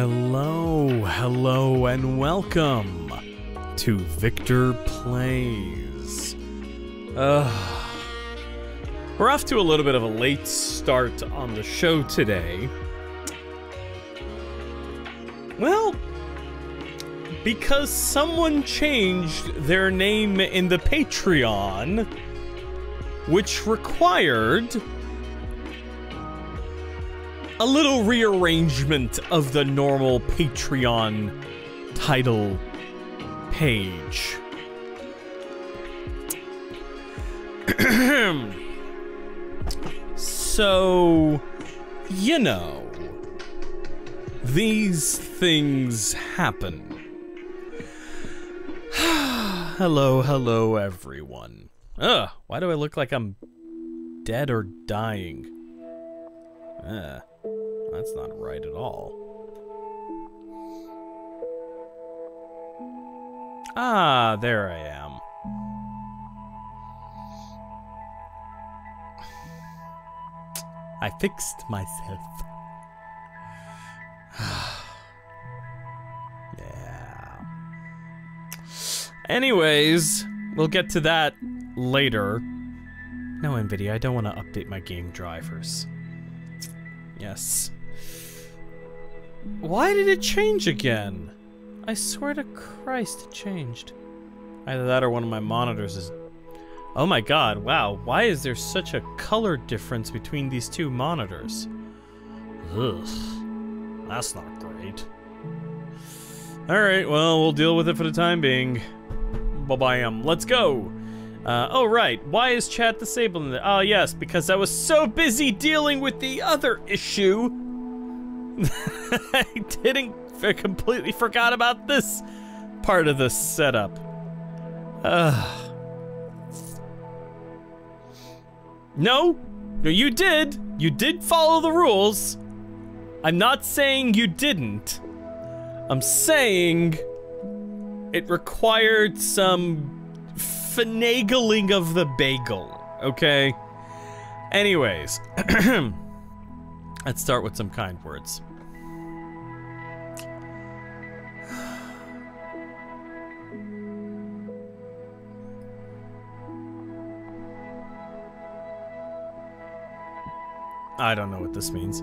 Hello, hello, and welcome to Victor Plays. Uh, we're off to a little bit of a late start on the show today. Well, because someone changed their name in the Patreon, which required a little rearrangement of the normal Patreon title page. so, you know, these things happen. hello, hello, everyone. Ugh, why do I look like I'm dead or dying? Uh, that's not right at all. Ah, there I am. I fixed myself. yeah. Anyways, we'll get to that later. No, NVIDIA, I don't want to update my game drivers. Yes. Why did it change again? I swear to Christ, it changed. Either that or one of my monitors is... Oh my god, wow. Why is there such a color difference between these two monitors? Ugh. That's not great. Alright, well, we'll deal with it for the time being. Bye-bye, um, let's go! Uh, oh, right. Why is chat disabled? Oh, yes, because I was so busy dealing with the other issue. I didn't. I completely forgot about this part of the setup. Uh. No, no, you did. You did follow the rules. I'm not saying you didn't. I'm saying it required some finagling of the bagel, okay? Anyways, let's start with some kind words. I don't know what this means.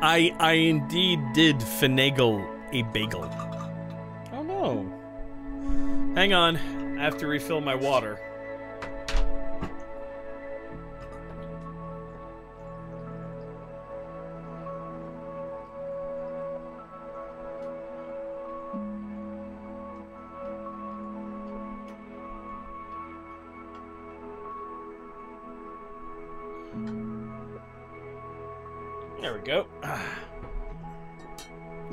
I I indeed did finagle a bagel. Oh no. Hang on, I have to refill my water.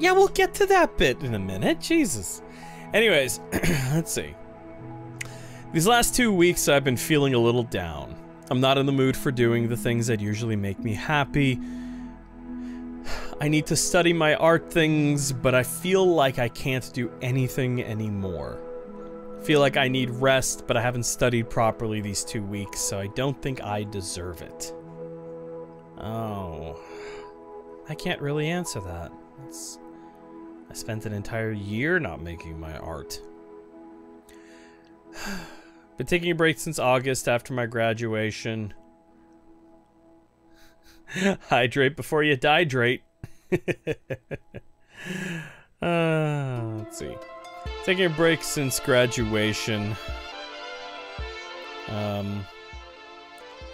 Yeah, we'll get to that bit in a minute. Jesus. Anyways, let's see. These last two weeks, I've been feeling a little down. I'm not in the mood for doing the things that usually make me happy. I need to study my art things, but I feel like I can't do anything anymore. Feel like I need rest, but I haven't studied properly these two weeks, so I don't think I deserve it. Oh. I can't really answer that. It's I spent an entire year not making my art. Been taking a break since August after my graduation. Hydrate before you dihydrate. uh, let's see. Taking a break since graduation. Um,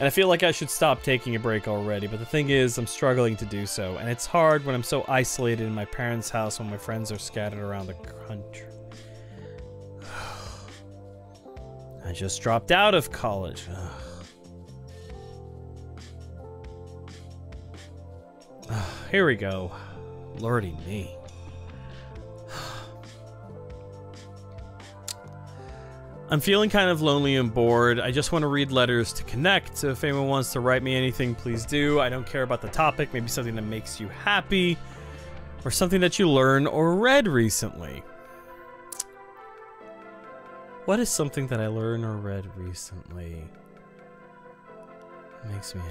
and I feel like I should stop taking a break already, but the thing is, I'm struggling to do so, and it's hard when I'm so isolated in my parents' house when my friends are scattered around the country. I just dropped out of college. Here we go. Lordy me. I'm feeling kind of lonely and bored. I just want to read letters to connect. So if anyone wants to write me anything, please do. I don't care about the topic, maybe something that makes you happy or something that you learned or read recently. What is something that I learned or read recently? Makes me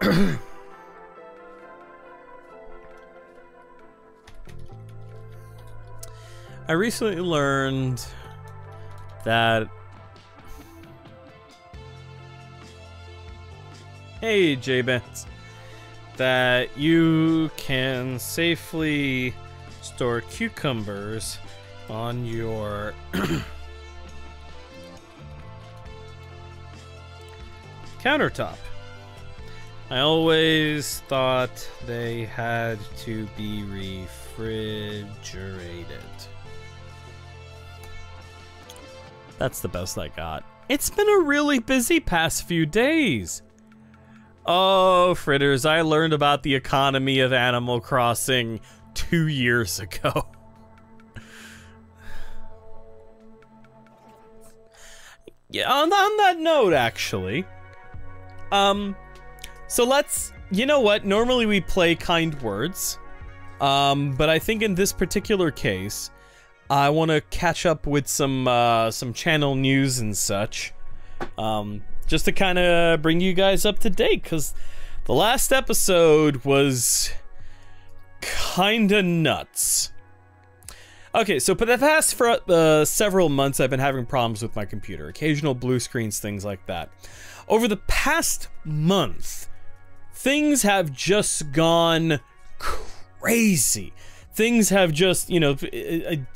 happy. I recently learned that. Hey, J-Bens. That you can safely store cucumbers on your countertop. I always thought they had to be refrigerated. That's the best I got. It's been a really busy past few days. Oh, fritters, I learned about the economy of Animal Crossing two years ago. yeah, on, on that note, actually, um, so let's, you know what, normally we play kind words, um, but I think in this particular case, I want to catch up with some uh, some channel news and such, um, just to kind of bring you guys up to date. Because the last episode was kind of nuts. Okay, so for the past for uh, several months, I've been having problems with my computer, occasional blue screens, things like that. Over the past month, things have just gone crazy things have just, you know,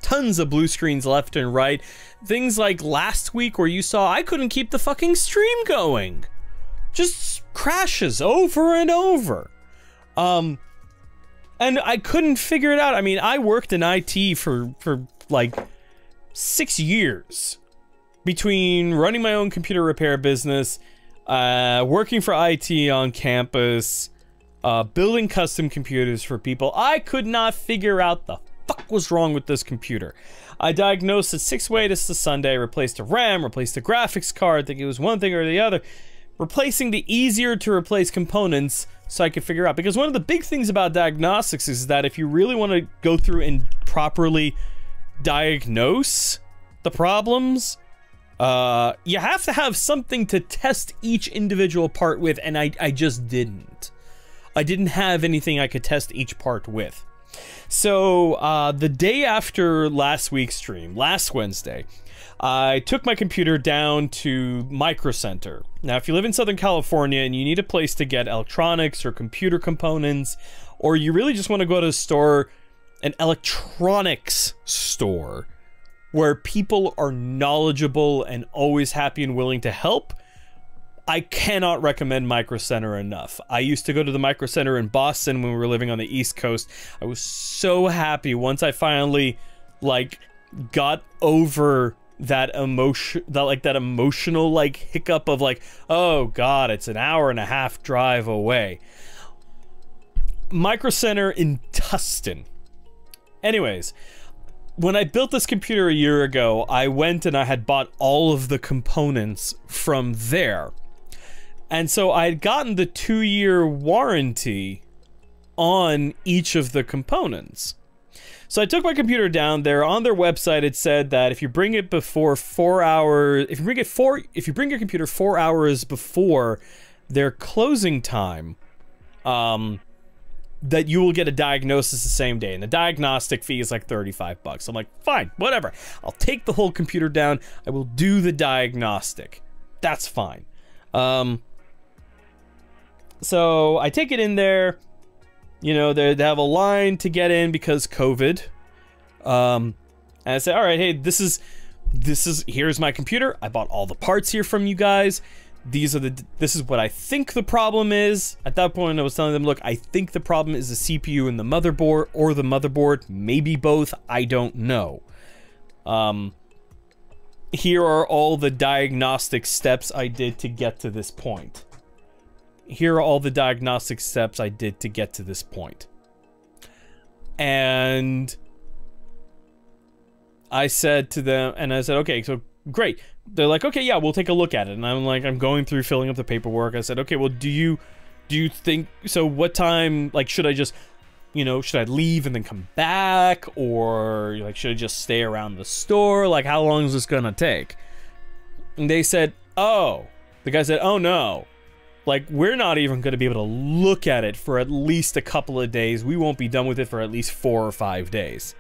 tons of blue screens left and right. Things like last week where you saw I couldn't keep the fucking stream going. Just crashes over and over. Um and I couldn't figure it out. I mean, I worked in IT for for like 6 years between running my own computer repair business, uh working for IT on campus, uh, building custom computers for people. I could not figure out the fuck was wrong with this computer. I diagnosed it six ways to Sunday, replaced the RAM, replaced the graphics card, think it was one thing or the other, replacing the easier to replace components so I could figure out. Because one of the big things about diagnostics is that if you really want to go through and properly diagnose the problems, uh, you have to have something to test each individual part with, and I, I just didn't. I didn't have anything I could test each part with. So uh, the day after last week's stream, last Wednesday, I took my computer down to Micro Center. Now, if you live in Southern California and you need a place to get electronics or computer components, or you really just want to go to a store, an electronics store, where people are knowledgeable and always happy and willing to help, I cannot recommend Micro Center enough. I used to go to the Micro Center in Boston when we were living on the East Coast. I was so happy once I finally like got over that emotion that like that emotional like hiccup of like oh god it's an hour and a half drive away micro center in tustin anyways when i built this computer a year ago i went and i had bought all of the components from there and so I had gotten the two year warranty on each of the components. So I took my computer down there. On their website, it said that if you bring it before four hours, if you bring it four, if you bring your computer four hours before their closing time, um, that you will get a diagnosis the same day. And the diagnostic fee is like 35 bucks. I'm like, fine, whatever. I'll take the whole computer down. I will do the diagnostic. That's fine. Um, so I take it in there. You know, they have a line to get in because COVID. Um, and I say, all right, hey, this is, this is, here's my computer. I bought all the parts here from you guys. These are the, this is what I think the problem is. At that point, I was telling them, look, I think the problem is the CPU and the motherboard or the motherboard, maybe both. I don't know. Um, here are all the diagnostic steps I did to get to this point here are all the diagnostic steps I did to get to this point. And I said to them, and I said, okay, so great. They're like, okay, yeah, we'll take a look at it. And I'm like, I'm going through filling up the paperwork. I said, okay, well, do you, do you think, so what time, like, should I just, you know, should I leave and then come back? Or, like, should I just stay around the store? Like, how long is this gonna take? And they said, oh, the guy said, oh no, Like, we're not even going to be able to look at it for at least a couple of days. We won't be done with it for at least four or five days.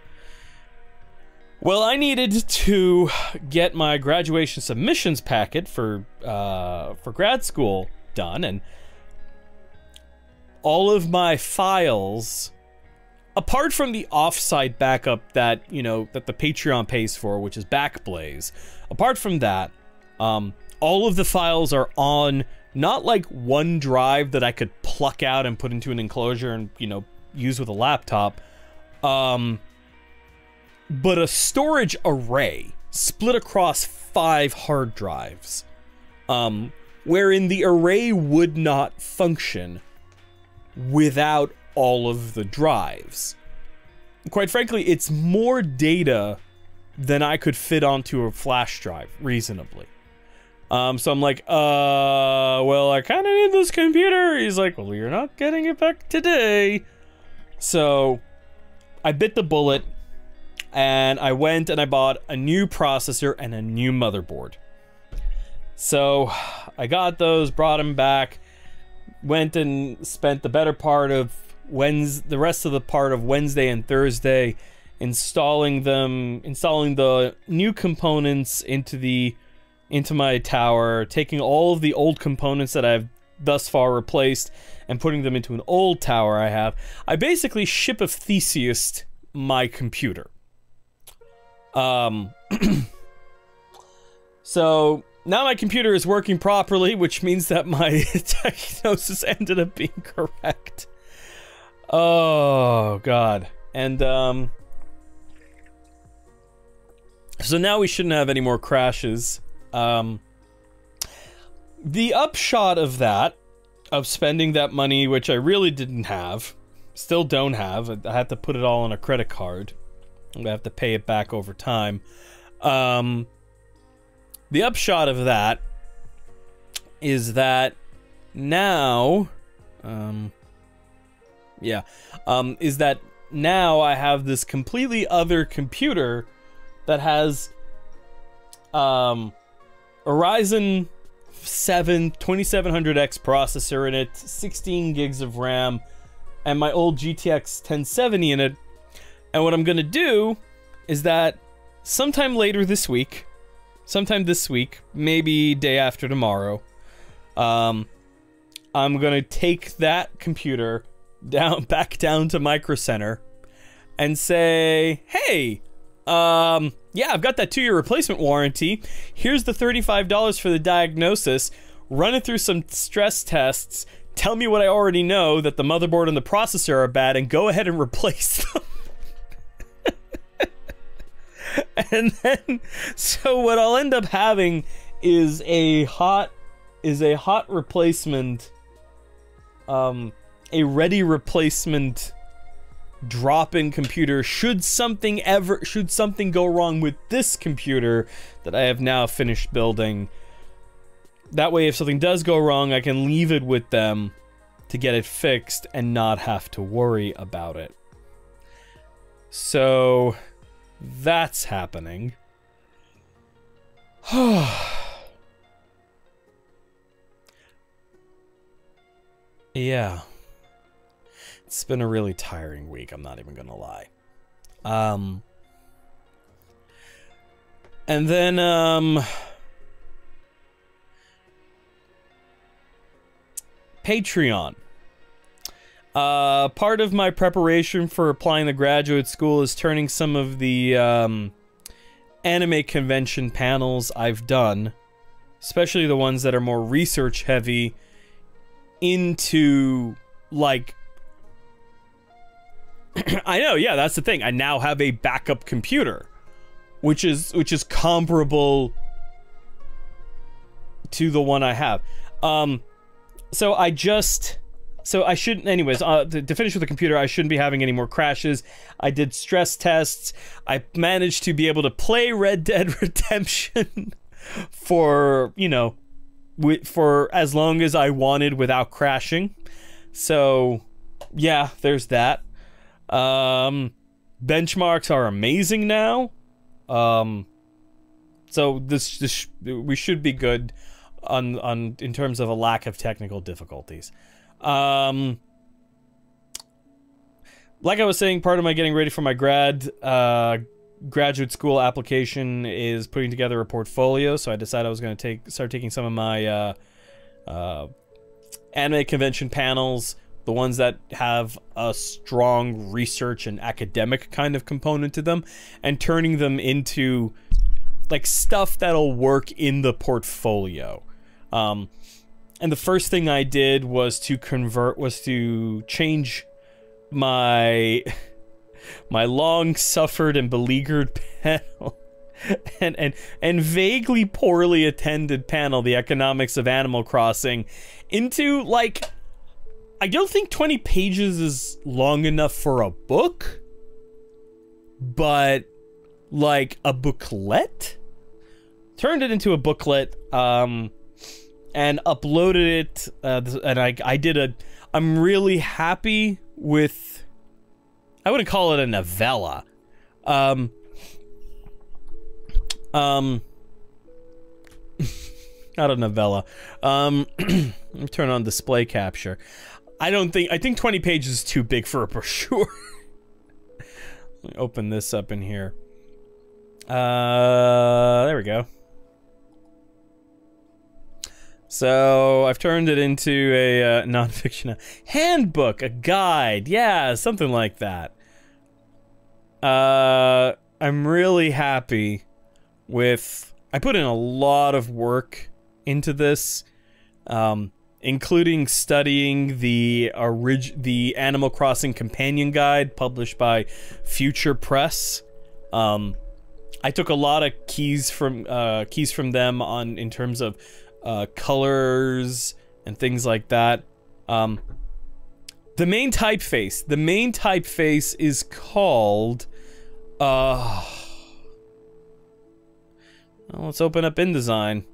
Well, I needed to get my graduation submissions packet for uh, for grad school done, and all of my files, apart from the offsite backup that you know that the Patreon pays for, which is Backblaze. Apart from that, um, all of the files are on not like one drive that I could pluck out and put into an enclosure and you know use with a laptop. Um, but a storage array split across five hard drives, um, wherein the array would not function without all of the drives. Quite frankly, it's more data than I could fit onto a flash drive reasonably. Um, so I'm like, uh, well, I kind of need this computer. He's like, well, you're not getting it back today. So I bit the bullet and I went and I bought a new processor and a new motherboard. So I got those, brought them back, went and spent the better part of Wednesday, the rest of the part of Wednesday and Thursday installing them, installing the new components into the into my tower, taking all of the old components that I've thus far replaced and putting them into an old tower I have. I basically ship of Theseus my computer. Um, so now my computer is working properly, which means that my diagnosis ended up being correct. Oh god. And um so now we shouldn't have any more crashes. Um the upshot of that of spending that money which I really didn't have, still don't have. I had to put it all on a credit card. I'm gonna have to pay it back over time. Um, the upshot of that is that now, um, yeah, um, is that now I have this completely other computer that has um, a Ryzen 7 2700X processor in it, 16 gigs of RAM, and my old GTX 1070 in it. And what I'm going to do is that sometime later this week, sometime this week, maybe day after tomorrow, um, I'm going to take that computer down back down to Micro Center and say, "Hey, um, yeah, I've got that 2-year replacement warranty. Here's the $35 for the diagnosis. Run it through some stress tests. Tell me what I already know that the motherboard and the processor are bad and go ahead and replace them." and then so what I'll end up having is a hot is a hot replacement um a ready replacement drop-in computer should something ever should something go wrong with this computer that I have now finished building that way if something does go wrong I can leave it with them to get it fixed and not have to worry about it so that's happening. yeah. It's been a really tiring week, I'm not even gonna lie. Um and then um Patreon. Uh, part of my preparation for applying to graduate school is turning some of the um, anime convention panels I've done, especially the ones that are more research heavy, into like. I know, yeah, that's the thing. I now have a backup computer, which is which is comparable to the one I have. Um, so I just so I shouldn't, anyways, uh, to, to, finish with the computer, I shouldn't be having any more crashes. I did stress tests. I managed to be able to play Red Dead Redemption for, you know, for as long as I wanted without crashing. So, yeah, there's that. Um, benchmarks are amazing now. Um, so this, this we should be good. on on in terms of a lack of technical difficulties. Um, like I was saying, part of my getting ready for my grad uh, graduate school application is putting together a portfolio. So I decided I was going to take start taking some of my uh, uh, anime convention panels, the ones that have a strong research and academic kind of component to them, and turning them into like stuff that'll work in the portfolio. Um, and the first thing I did was to convert was to change my my long suffered and beleaguered panel and and and vaguely poorly attended panel the economics of animal crossing into like I don't think 20 pages is long enough for a book but like a booklet turned it into a booklet um and uploaded it uh, and I I did a I'm really happy with I wouldn't call it a novella. Um um not a novella. Um turn on display capture. I don't think I think 20 pages is too big for a brochure. let me open this up in here. Uh there we go. So I've turned it into a uh, nonfiction handbook, a guide, yeah, something like that. Uh, I'm really happy with. I put in a lot of work into this, um, including studying the orig- the Animal Crossing companion guide published by Future Press. Um, I took a lot of keys from uh, keys from them on in terms of uh, colors and things like that. Um, the main typeface. The main typeface is called. Uh, well, let's open up InDesign.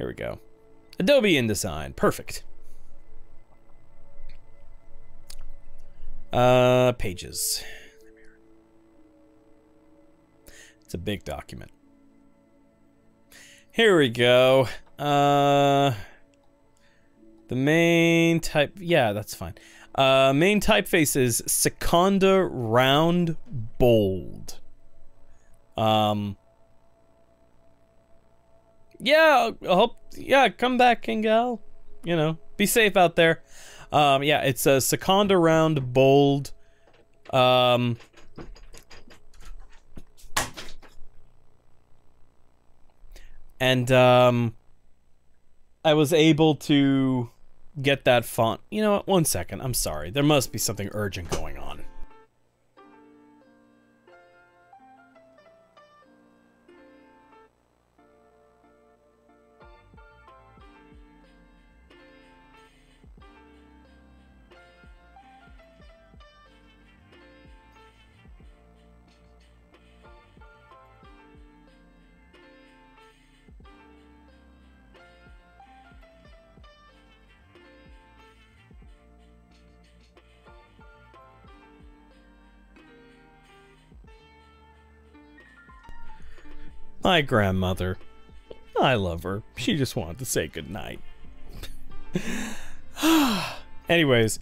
Here we go. Adobe InDesign. Perfect. Uh, pages. It's a big document. Here we go. Uh, the main type, yeah, that's fine. Uh, main typeface is Seconda Round Bold. Um, yeah, I hope, yeah, come back, King Gal. You know, be safe out there. Um, yeah, it's a Seconda Round Bold. Um, and um, I was able to get that font. You know what? One second. I'm sorry. There must be something urgent going on. My grandmother. I love her. She just wanted to say goodnight. Anyways.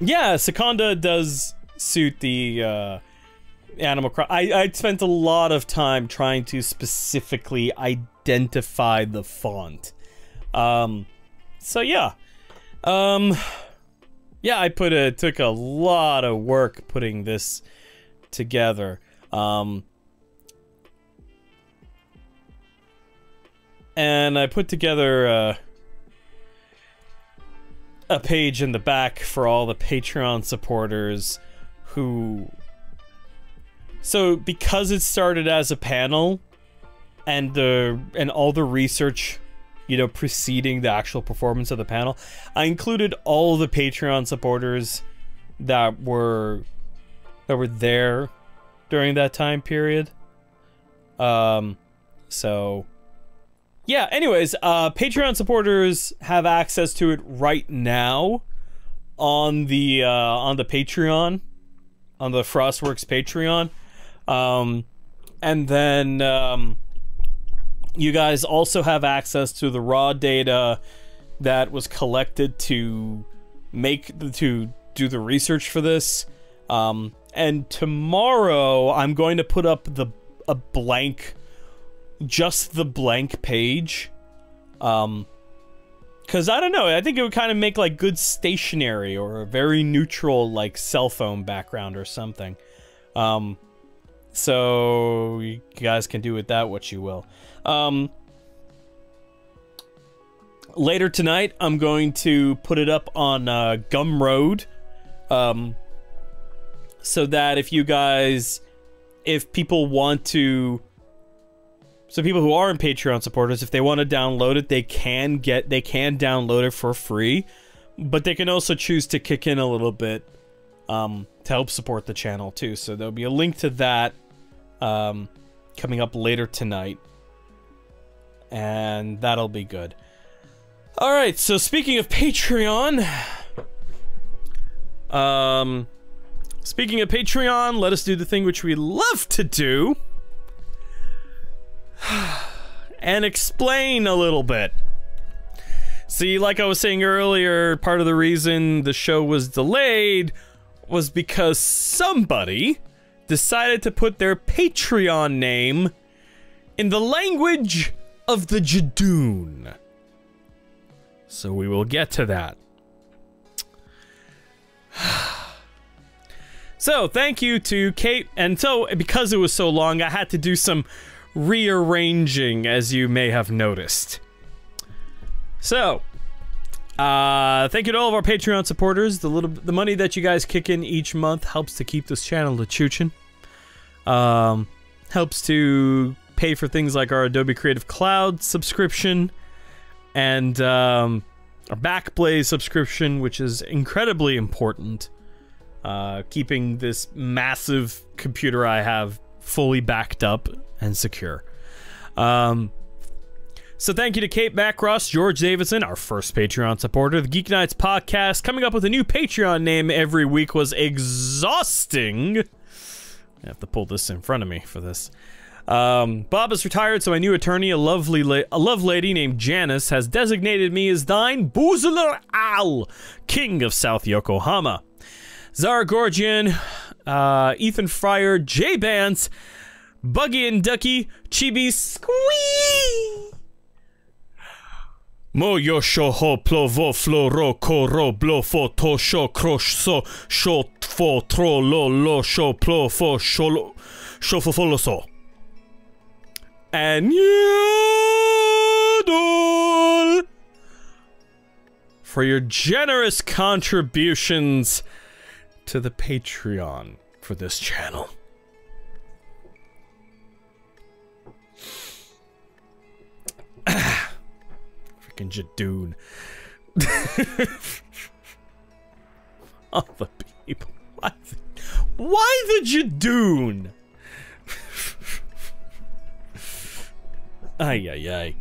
Yeah, Seconda does suit the uh, Animal. I, I spent a lot of time trying to specifically identify the font. Um, so yeah. Um, yeah, I put a, took a lot of work putting this together. Um, and I put together uh, a page in the back for all the Patreon supporters who. So because it started as a panel, and the and all the research, you know, preceding the actual performance of the panel, I included all the Patreon supporters that were that were there during that time period. Um, so yeah, anyways, uh, Patreon supporters have access to it right now on the uh, on the Patreon, on the Frostworks Patreon, um, and then um, You guys also have access to the raw data that was collected to make to do the research for this. Um, and tomorrow I'm going to put up the a blank, just the blank page. Um, because I don't know, I think it would kind of make like good stationery or a very neutral like cell phone background or something. Um, so you guys can do with that what you will. Um, later tonight, I'm going to put it up on uh, Gumroad, um, so that if you guys, if people want to so people who aren't Patreon supporters, if they want to download it, they can get they can download it for free, but they can also choose to kick in a little bit um, to help support the channel too. So there'll be a link to that um, coming up later tonight, and that'll be good. All right. So speaking of Patreon, um, speaking of Patreon, let us do the thing which we love to do and explain a little bit. See, like I was saying earlier, part of the reason the show was delayed was because somebody decided to put their Patreon name in the language of the Judoon. So we will get to that. so, thank you to Kate. And so, because it was so long, I had to do some rearranging, as you may have noticed. So, uh, thank you to all of our Patreon supporters. The little, the money that you guys kick in each month helps to keep this channel to chuchin. Um, helps to pay for things like our Adobe Creative Cloud subscription and um, our Backblaze subscription, which is incredibly important. Uh, keeping this massive computer I have fully backed up and secure. Um, so thank you to Kate Macross, George Davidson, our first Patreon supporter. The Geek Nights podcast coming up with a new Patreon name every week was exhausting. I have to pull this in front of me for this. Um, Bob is retired, so my new attorney, a lovely, a love lady named Janice, has designated me as thine Boozler Al, King of South Yokohama. Zara Gorgian, uh, Ethan Fryer, Jay Bance, Buggy and Ducky, Chibi Squee! Mo yo sho ho plo vo flo ro blo fo to sho crosh so sho fo tro lo lo sho plo fo sho sho fo fo so. And Yodel! For your generous contributions to the Patreon for this channel. Freaking Judoon. All the people. Why the, why the Judoon? ay, ay,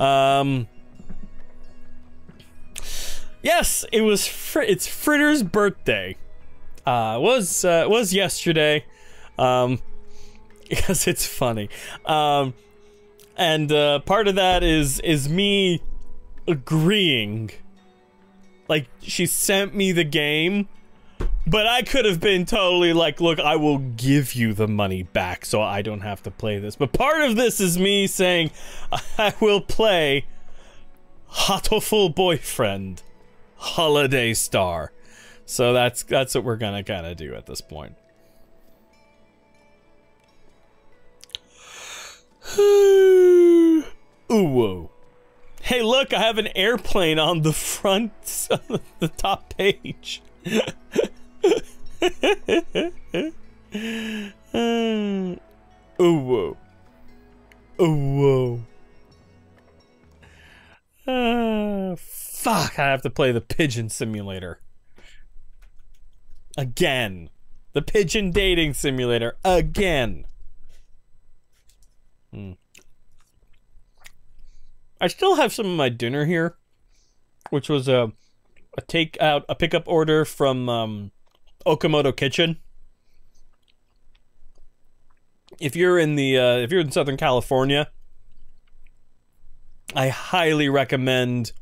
ay. Um. Yes, it was. Fr it's Fritter's birthday. Uh, was uh, was yesterday. Um, because it's funny. Um, and uh, part of that is is me agreeing. Like she sent me the game, but I could have been totally like, look, I will give you the money back so I don't have to play this. But part of this is me saying I will play Hatoful Boyfriend Holiday Star. So that's that's what we're gonna kind of do at this point. Ooh, whoa. Hey, look, I have an airplane on the front, of the top page. Ooh, whoa. Ooh, whoa. Uh, fuck, I have to play the pigeon simulator. Again. The pigeon dating simulator. Again. Hmm. I still have some of my dinner here, which was a a take out a pickup order from um, Okamoto Kitchen. If you're in the uh, if you're in Southern California, I highly recommend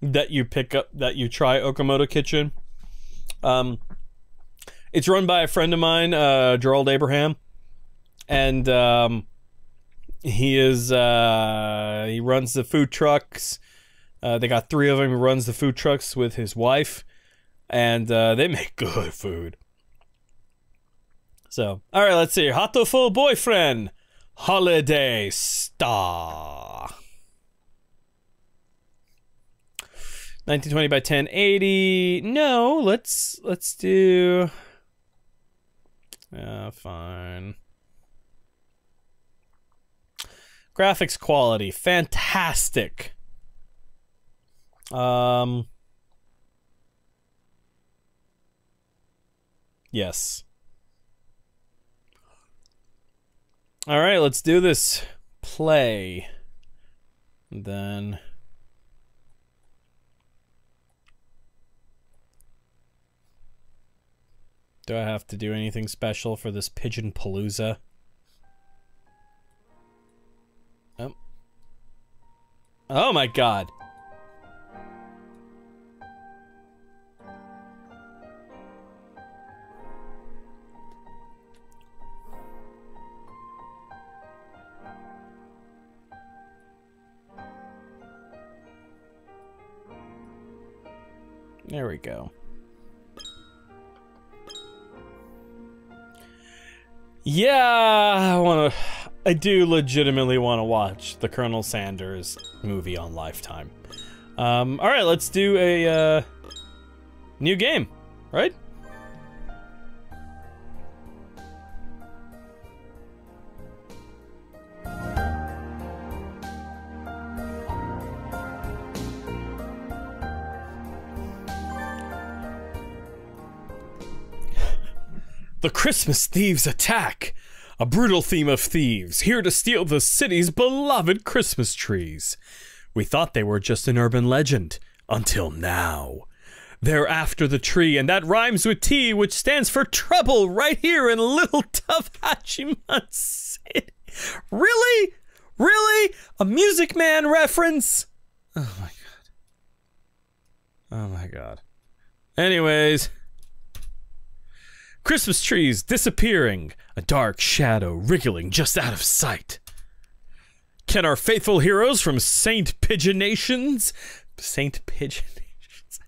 that you pick up that you try Okamoto Kitchen. Um, it's run by a friend of mine, uh, Gerald Abraham, and um, he is uh, he runs the food trucks. Uh, they got three of them. He runs the food trucks with his wife, and uh, they make good food. So, all right, let's see. Hatoful boyfriend, holiday star. 1920 by 1080. No, let's let's do. Yeah, fine. Graphics quality, fantastic. Um. Yes. All right, let's do this. Play. And then. Do I have to do anything special for this Pigeon Palooza? Oh. Oh my god. There we go. Yeah, I want to. I do legitimately want to watch the Colonel Sanders movie on Lifetime. Um, all right, let's do a uh, new game, right? The Christmas Thieves Attack! A brutal theme of thieves, here to steal the city's beloved Christmas trees. We thought they were just an urban legend, until now. They're after the tree, and that rhymes with T, which stands for trouble, right here in Little Tough City. Really? Really? A Music Man reference? Oh my god. Oh my god. Anyways. Christmas trees disappearing, a dark shadow wriggling just out of sight. Can our faithful heroes from Saint Pigeon Nations, Saint Pigeon Nations,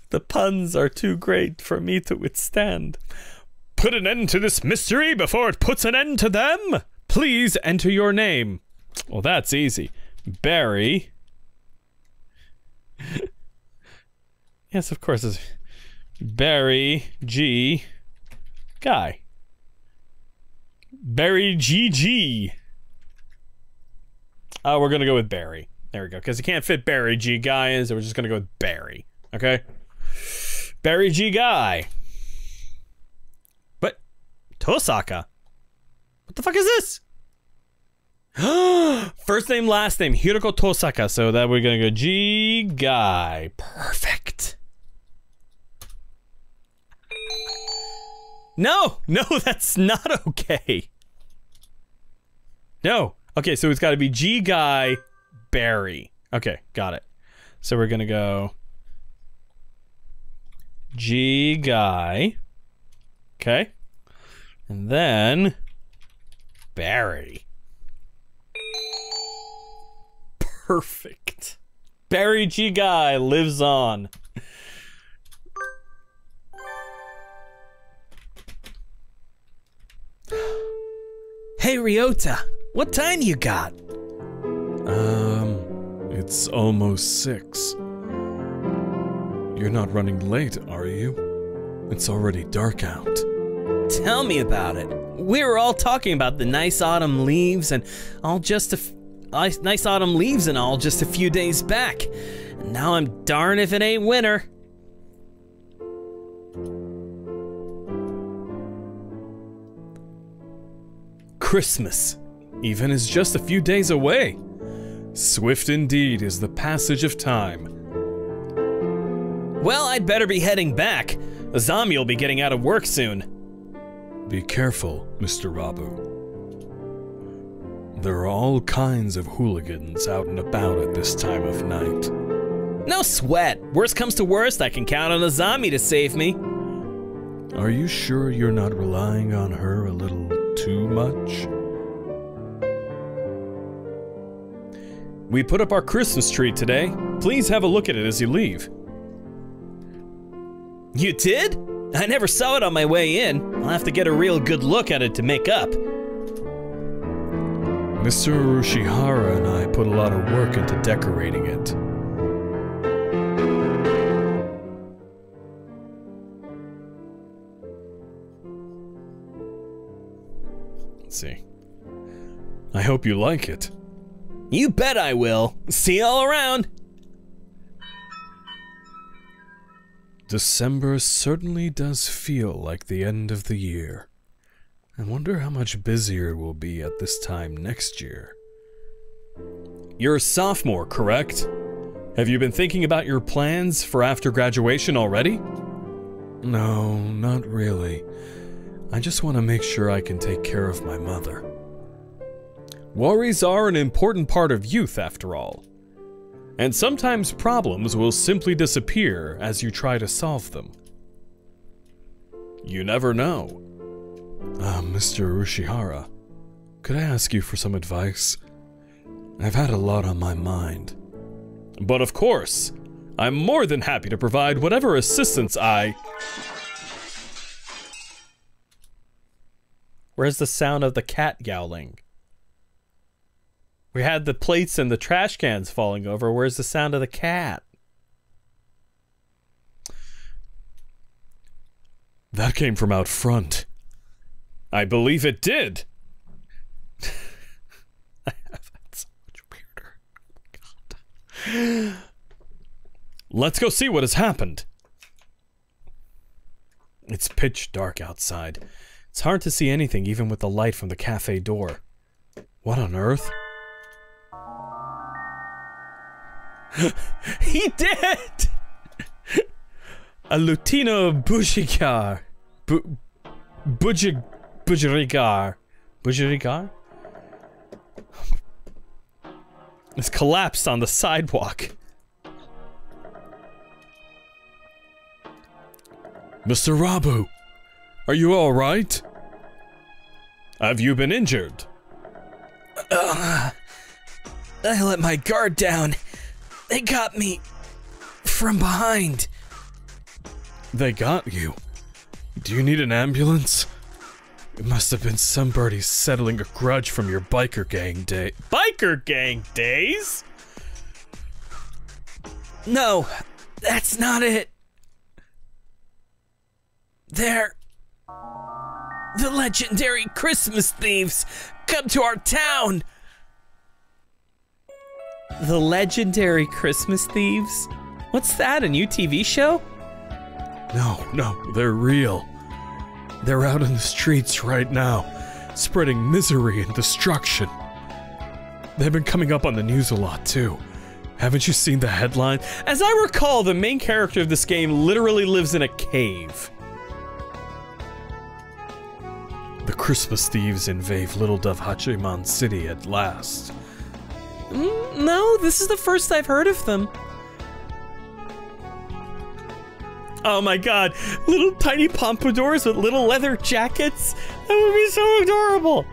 the puns are too great for me to withstand. Put an end to this mystery before it puts an end to them. Please enter your name. Well, that's easy. Barry. yes, of course. Barry G guy. Barry GG. Oh, uh, we're gonna go with Barry. There we go. Because he can't fit Barry G guy in, so we're just gonna go with Barry. Okay? Barry G guy. But Tosaka. What the fuck is this? First name, last name, Hiyoko Tosaka. So that we're gonna go G guy. Perfect. No, no, that's not okay. No. Okay, so it's got to be G guy Barry. Okay, got it. So we're to go G guy. Okay. And then Barry. Perfect. Barry G guy lives on. Hey Ryota, what time you got? Um, it's almost six. You're not running late, are you? It's already dark out. Tell me about it. We were all talking about the nice autumn leaves and all just a f- nice autumn leaves and all just a few days back. And now I'm darn if it ain't winter. Christmas, even is just a few days away. Swift indeed is the passage of time. Well, I'd better be heading back. Azami will be getting out of work soon. Be careful, Mr. Rabu. There are all kinds of hooligans out and about at this time of night. No sweat. Worst comes to worst, I can count on a zombie to save me. Are you sure you're not relying on her a little much? We put up our Christmas tree today. Please have a look at it as you leave. You did? I never saw it on my way in. I'll have to get a real good look at it to make up. Mr. Urushihara and I put a lot of work into decorating it. See. I hope you like it. You bet I will. See you all around. December certainly does feel like the end of the year. I wonder how much busier we'll be at this time next year. You're a sophomore, correct? Have you been thinking about your plans for after graduation already? No, not really. I just want to make sure I can take care of my mother. Worries are an important part of youth, after all. And sometimes problems will simply disappear as you try to solve them. You never know. Uh, Mr. Urushihara, could I ask you for some advice? I've had a lot on my mind. But of course, I'm more than happy to provide whatever assistance I. Where's the sound of the cat yowling? We had the plates and the trash cans falling over. Where's the sound of the cat? That came from out front. I believe it did. I have that so much weirder. Oh God. Let's go see what has happened. It's pitch dark outside. It's hard to see anything even with the light from the cafe door. What on earth? he did! A Lutino Bujigar. Bu Bujig Bujirigar. It's collapsed on the sidewalk. Mr. Rabu, are you alright? Have you been injured? Uh, I let my guard down. They got me from behind. They got you? Do you need an ambulance? It must have been somebody settling a grudge from your biker gang day. Biker gang days? No, that's not it. They're the legendary Christmas thieves come to our town. The legendary Christmas thieves? What's that, a new TV show? No, no, they're real. They're out in the streets right now, spreading misery and destruction. They've been coming up on the news a lot too. Haven't you seen the headline? As I recall, the main character of this game literally lives in a cave. The Christmas thieves invade Little Dove Hachiman City at last. Mm, no, this is the first I've heard of them. Oh my god, little tiny pompadours with little leather jackets? That would be so adorable!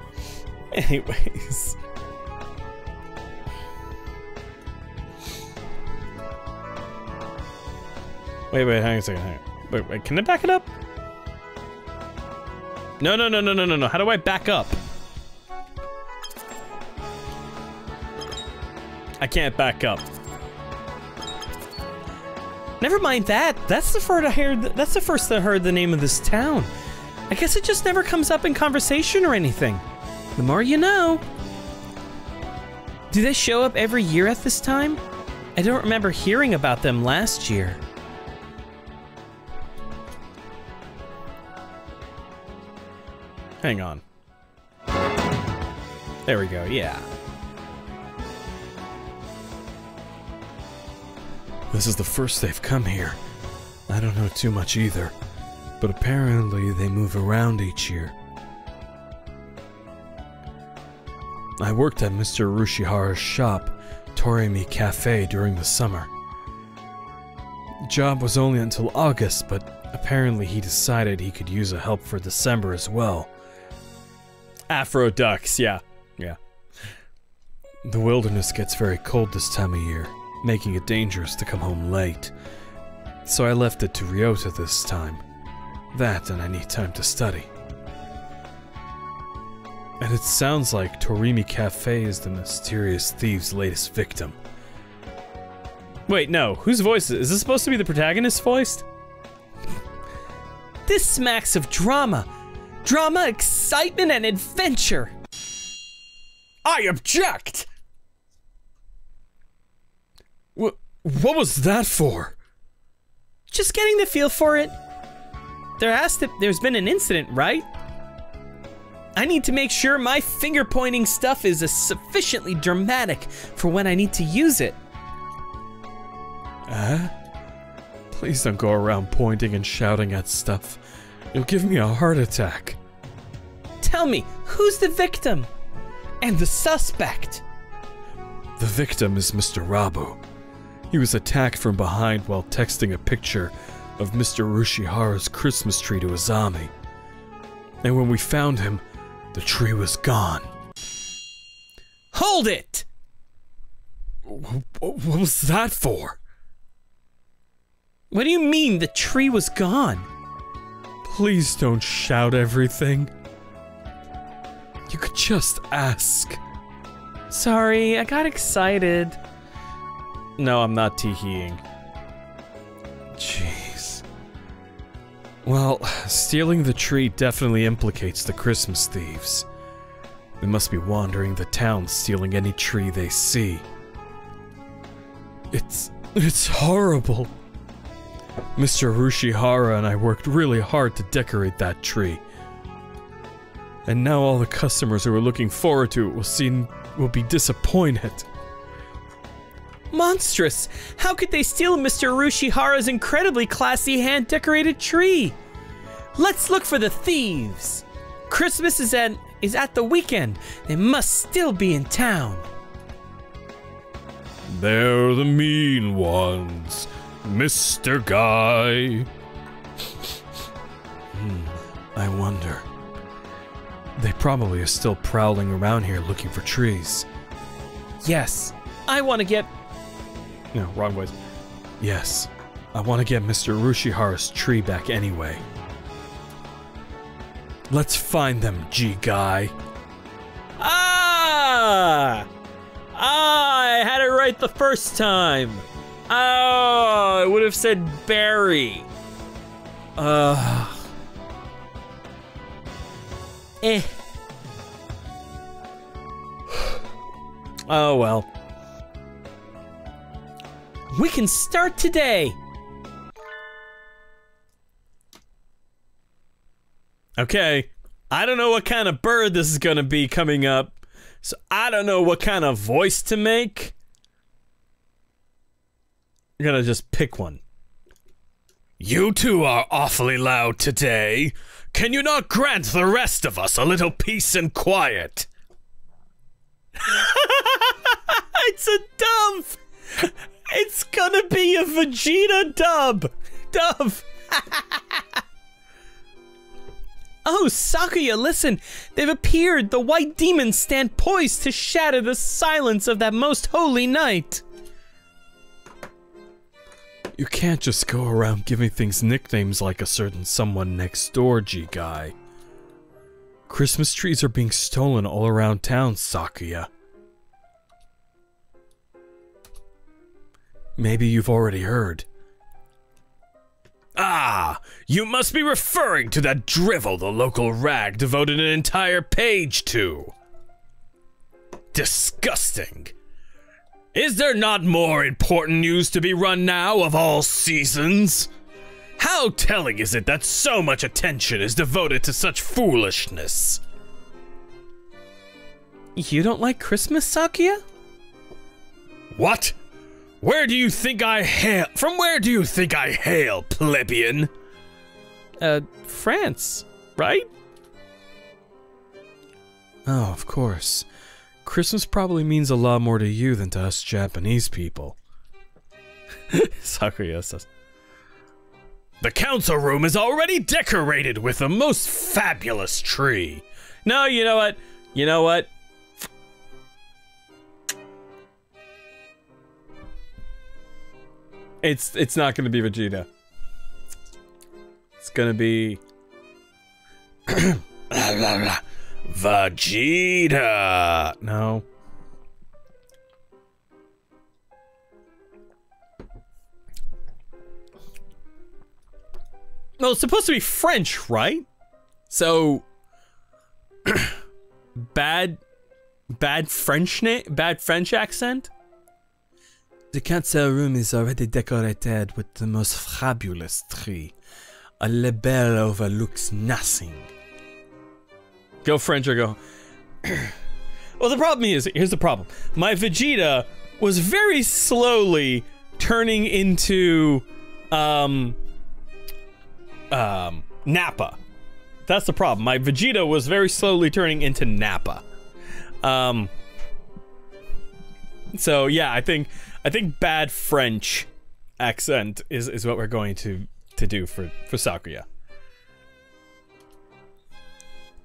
Anyways. Wait, wait, hang on a second, hang on. Wait, wait, can I back it up? No, no, no, no, no, no, no. How do I back up? I can't back up. Never mind that. That's the first I heard. That's the first I heard the name of this town. I guess it just never comes up in conversation or anything. The more you know. Do they show up every year at this time? I don't remember hearing about them last year. Hang on. There we go, yeah. This is the first they've come here. I don't know too much either, but apparently they move around each year. I worked at Mr. Urushihara's shop, Torimi Cafe, during the summer. Job was only until August, but apparently he decided he could use a help for December as well. Afro ducks, yeah. Yeah. The wilderness gets very cold this time of year, making it dangerous to come home late. So I left it to Ryota this time. That and I need time to study. And it sounds like Torimi Cafe is the mysterious thief's latest victim. Wait, no. Whose voice is, is this supposed to be the protagonist's voice? This smacks of drama. Drama, excitement, and adventure. I object! What, what was that for? Just getting the feel for it. There has to there's been an incident, right? I need to make sure my finger pointing stuff is sufficiently dramatic for when I need to use it. Huh? Please don't go around pointing and shouting at stuff. You'll give me a heart attack. Tell me, who's the victim? And the suspect? The victim is Mr. Rabu. He was attacked from behind while texting a picture of Mr. Urushihara's Christmas tree to Azami. And when we found him, the tree was gone. Hold it! What was that for? What do you mean the tree was gone? Please don't shout everything. You could just ask. Sorry, I got excited. No, I'm not teeheeing. Jeez. Well, stealing the tree definitely implicates the Christmas thieves. They must be wandering the town stealing any tree they see. It's. it's horrible. Mr. Urushihara and I worked really hard to decorate that tree. And now all the customers who are looking forward to it will see will be disappointed. Monstrous! How could they steal Mr. Urushihara's incredibly classy hand decorated tree? Let's look for the thieves! Christmas is at, is at the weekend. They must still be in town. They're the mean ones, Mr. Guy. hmm, I wonder. They probably are still prowling around here looking for trees. Yes, I want to get. No, wrong voice. Yes, I want to get Mr. Urushihara's tree back anyway. Let's find them, G Guy. Ah! Ah, I had it right the first time. Oh, I would have said Barry. Ugh. Eh. Oh well. We can start today. Okay. I don't know what kind of bird this is gonna be coming up. So I don't know what kind of voice to make. I'm gonna just pick one. You two are awfully loud today. Can you not grant the rest of us a little peace and quiet? it's a dove! It's gonna be a Vegeta dub! Dove! oh, Sakuya, listen! They've appeared! The white demons stand poised to shatter the silence of that most holy night! You can't just go around giving things nicknames like a certain someone next door, G Guy. Christmas trees are being stolen all around town, Sakuya. Maybe you've already heard. Ah, you must be referring to that drivel the local rag devoted an entire page to. Disgusting. Is there not more important news to be run now of all seasons? How telling is it that so much attention is devoted to such foolishness? You don't like Christmas, Sakuya? What? Where do you think I hail? From where do you think I hail, plebeian? Uh, France, right? Oh, of course. Christmas probably means a lot more to you than to us Japanese people. Sakuya says. The council room is already decorated with the most fabulous tree. No, you know what? You know what? It's it's not going to be Vegeta. It's going to be Vegeta. no. No, it's supposed to be French, right? So bad bad French name, bad French accent? The council room is already decorated with the most fabulous tree. A Le Bel overlooks nothing. Go French or go. well, the problem is here's the problem. My Vegeta was very slowly turning into um um Nappa. That's the problem. My Vegeta was very slowly turning into Nappa. Um So yeah, I think I think bad French accent is is what we're going to to do for for Sakuya.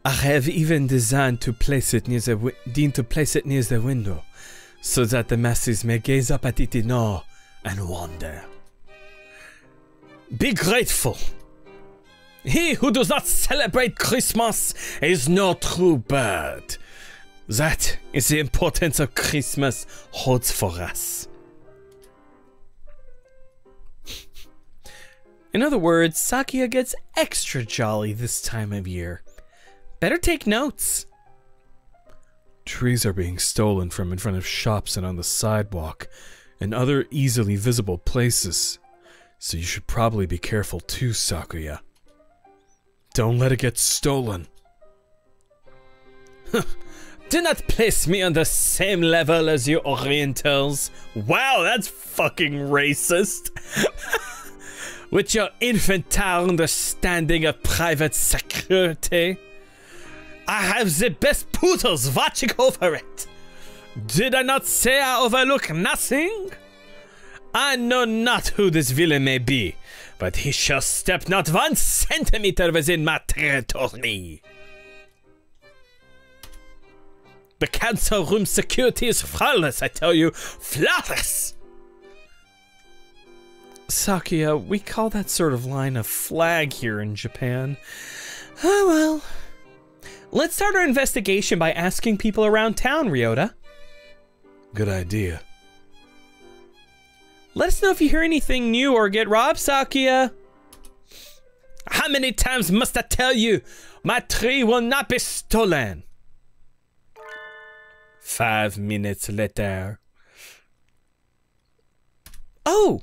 I have even designed to place it near the to place it near the window, so that the masses may gaze up at it in awe and wonder. Be grateful. He who does not celebrate Christmas is no true bird. That is the importance of Christmas holds for us. In other words, Sakia gets extra jolly this time of year. Better take notes. Trees are being stolen from in front of shops and on the sidewalk and other easily visible places. So you should probably be careful too, Sakuya. Don't let it get stolen. Do not place me on the same level as you Orientals. Wow, that's fucking racist. With your infantile understanding of private security. I have the best poodles watching over it. Did I not say I overlook nothing? I know not who this villain may be, but he shall step not one centimeter within my territory. The council room security is flawless, I tell you. Flawless! Sakia, we call that sort of line a flag here in Japan. Oh well. Let's start our investigation by asking people around town, Ryota. Good idea. Let us know if you hear anything new or get robbed, Sakia. How many times must I tell you? My tree will not be stolen. Five minutes later. Oh,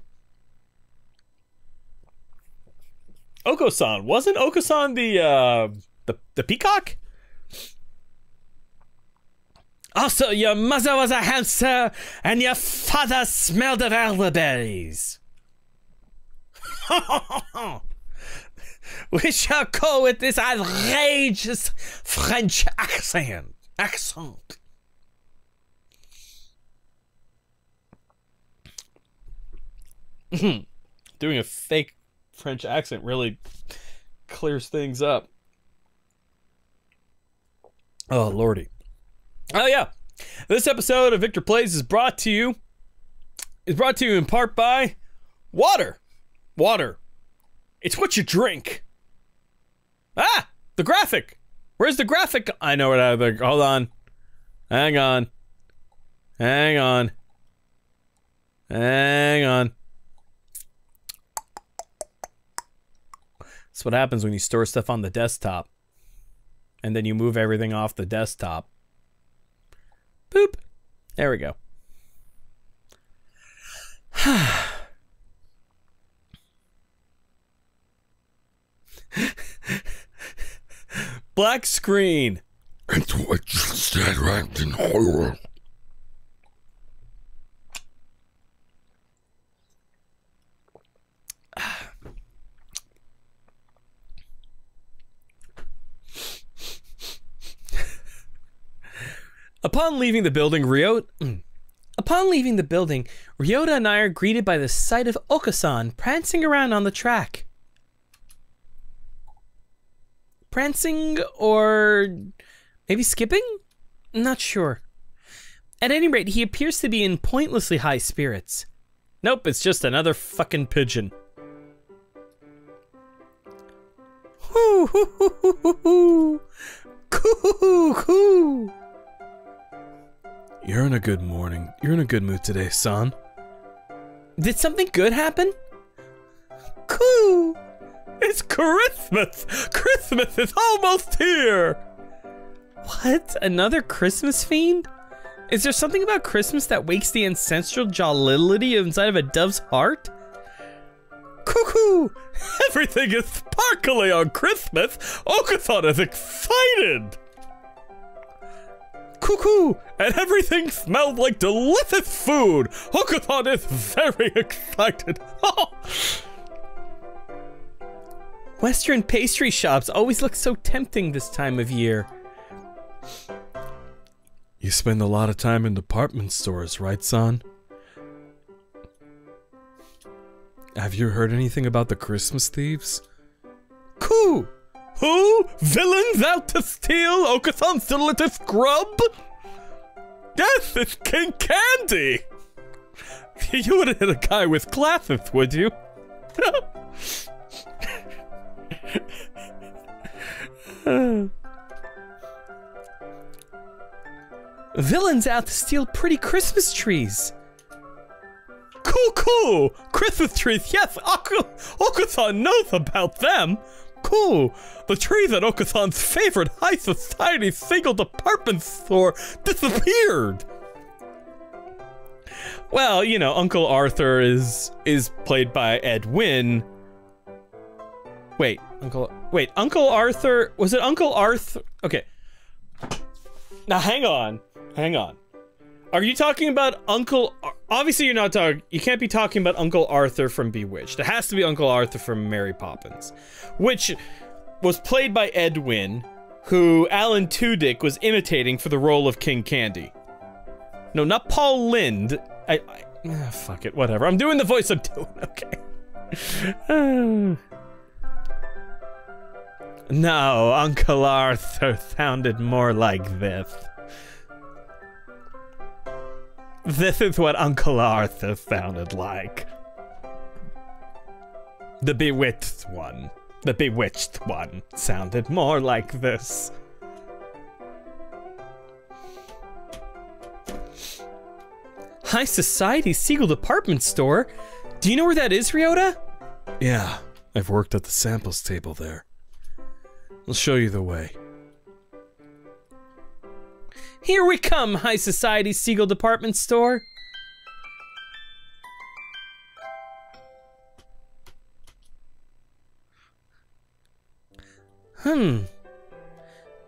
Oko-san, wasn't Oko-san the uh the the peacock? Also, your mother was a hamster, and your father smelled of elderberries. we shall go with this outrageous French accent. Accent. Hmm. Doing a fake French accent really clears things up. Oh lordy. Oh yeah. This episode of Victor Plays is brought to you is brought to you in part by water. Water. It's what you drink. Ah, the graphic. Where's the graphic? I know it of there. Hold on. Hang on. Hang on. Hang on. That's what happens when you store stuff on the desktop. And then you move everything off the desktop. Boop. There we go. Black screen. And what just that horror. Upon leaving the building, Ryota. Upon leaving the building, Ryota and I are greeted by the sight of Okasan prancing around on the track. Prancing or maybe skipping? Not sure. At any rate, he appears to be in pointlessly high spirits. Nope, it's just another fucking pigeon. Hoo hoo hoo hoo hoo hoo. Coo coo. You're in a good morning. You're in a good mood today, son. Did something good happen? Coo! It's Christmas! Christmas is almost here! What? Another Christmas fiend? Is there something about Christmas that wakes the ancestral jollity inside of a dove's heart? Cuckoo! Everything is sparkly on Christmas! Okathon is excited! Cuckoo! And everything smelled like delicious food! Okathon is very excited! Western pastry shops always look so tempting this time of year. You spend a lot of time in department stores, right, son? Have you heard anything about the Christmas thieves? Coo! Who? Villains out to steal Okathon's delicious grub? Yes, it's King Candy! You wouldn't hit a guy with glasses, would you? Villains out to steal pretty Christmas trees. Cool, cool! Christmas trees, yes, Okathon knows about them. Cool. The trees at Okathon's favorite high society single department store disappeared. Well, you know, Uncle Arthur is is played by Ed Wynn. Wait, Uncle Wait, Uncle Arthur was it Uncle Arthur? Okay. Now hang on. Hang on. Are you talking about Uncle Obviously you're not talking you can't be talking about Uncle Arthur from Bewitched. It has to be Uncle Arthur from Mary Poppins, which was played by Ed Wynn, who Alan Tudyk was imitating for the role of King Candy. No, not Paul Lynde. I, I ah, fuck it, whatever. I'm doing the voice I'm doing, okay. no, Uncle Arthur sounded more like this. This is what Uncle Arthur sounded like. The bewitched one. The bewitched one sounded more like this. High Society Siegel Department Store? Do you know where that is, Ryota? Yeah, I've worked at the samples table there. I'll show you the way. Here we come, High Society Siegel Department Store. Hmm.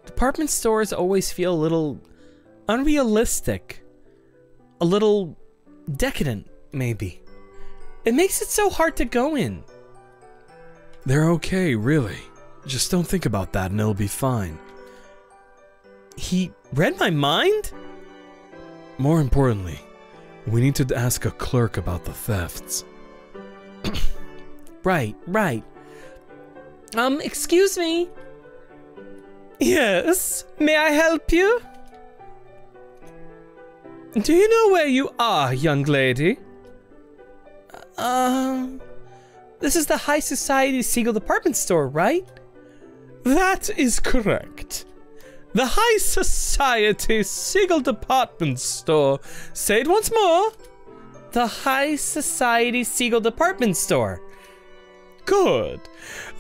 Department stores always feel a little unrealistic. A little decadent, maybe. It makes it so hard to go in. They're okay, really. Just don't think about that and it'll be fine. He read my mind? More importantly, we need to ask a clerk about the thefts. right, right. Um, excuse me. Yes, may I help you? Do you know where you are, young lady? Um, this is the High Society Siegel department store, right? That is correct. The High Society Siegel department store. Say it once more. The High Society Siegel department store. Good.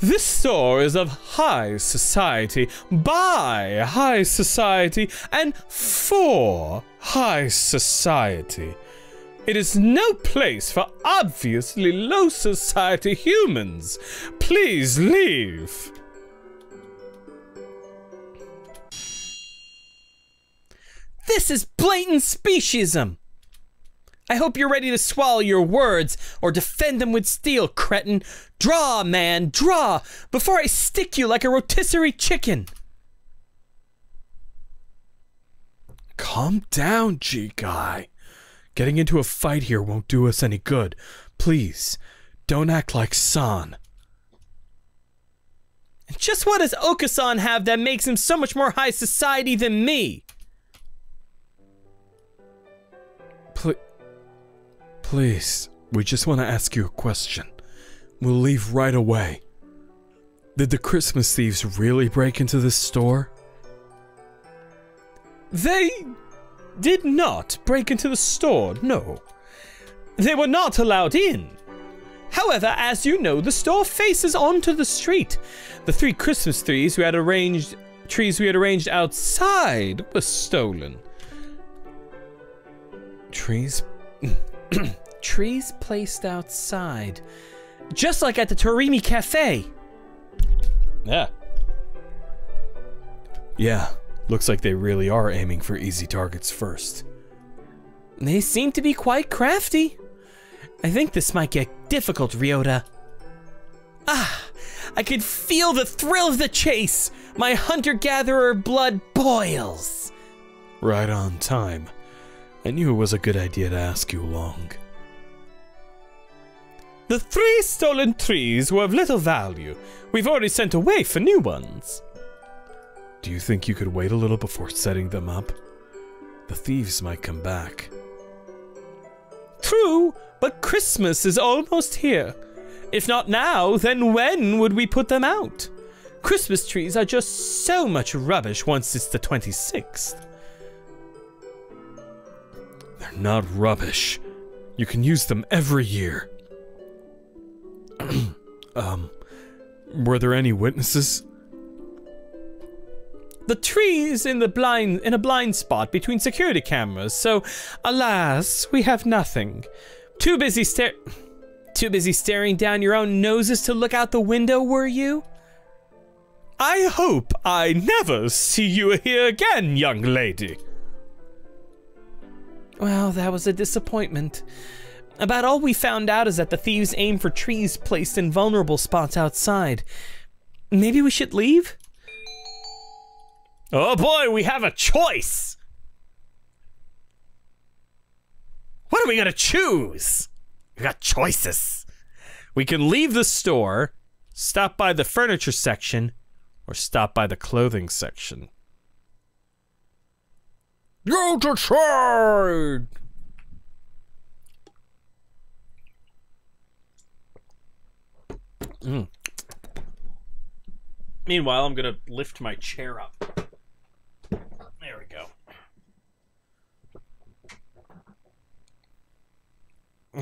This store is of high society, by high society, and for high society. It is no place for obviously low society humans. Please leave. This is blatant speciesism. I hope you're ready to swallow your words or defend them with steel, cretin. Draw, man, draw, before I stick you like a rotisserie chicken. Calm down, G guy. Getting into a fight here won't do us any good. Please, don't act like San. Just what does Okasan have that makes him so much more high society than me? Please, we just want to ask you a question. We'll leave right away. Did the Christmas thieves really break into this store? They did not break into the store, no. They were not allowed in. However, as you know, the store faces onto the street. The three Christmas trees we had arranged trees we had arranged outside were stolen. Trees? Trees placed outside. Just like at the Torimi Cafe. Yeah. Yeah, looks like they really are aiming for easy targets first. They seem to be quite crafty. I think this might get difficult, Ryota. Ah, I can feel the thrill of the chase. My hunter-gatherer blood boils. Right on time. I knew it was a good idea to ask you along. The three stolen trees were of little value. We've already sent away for new ones. Do you think you could wait a little before setting them up? The thieves might come back. True, but Christmas is almost here. If not now, then when would we put them out? Christmas trees are just so much rubbish once it's the 26th. They're not rubbish. You can use them every year. um, were there any witnesses? The tree is in the blind in a blind spot between security cameras, so alas, we have nothing. Too busy stare Too busy staring down your own noses to look out the window, were you? I hope I never see you here again, young lady. Well, that was a disappointment. About all we found out is that the thieves aim for trees placed in vulnerable spots outside. Maybe we should leave? Oh boy, we have a choice. What are we gonna choose? We got choices. We can leave the store, stop by the furniture section, or stop by the clothing section. You decide. Mm. Meanwhile, I'm gonna lift my chair up. There we go.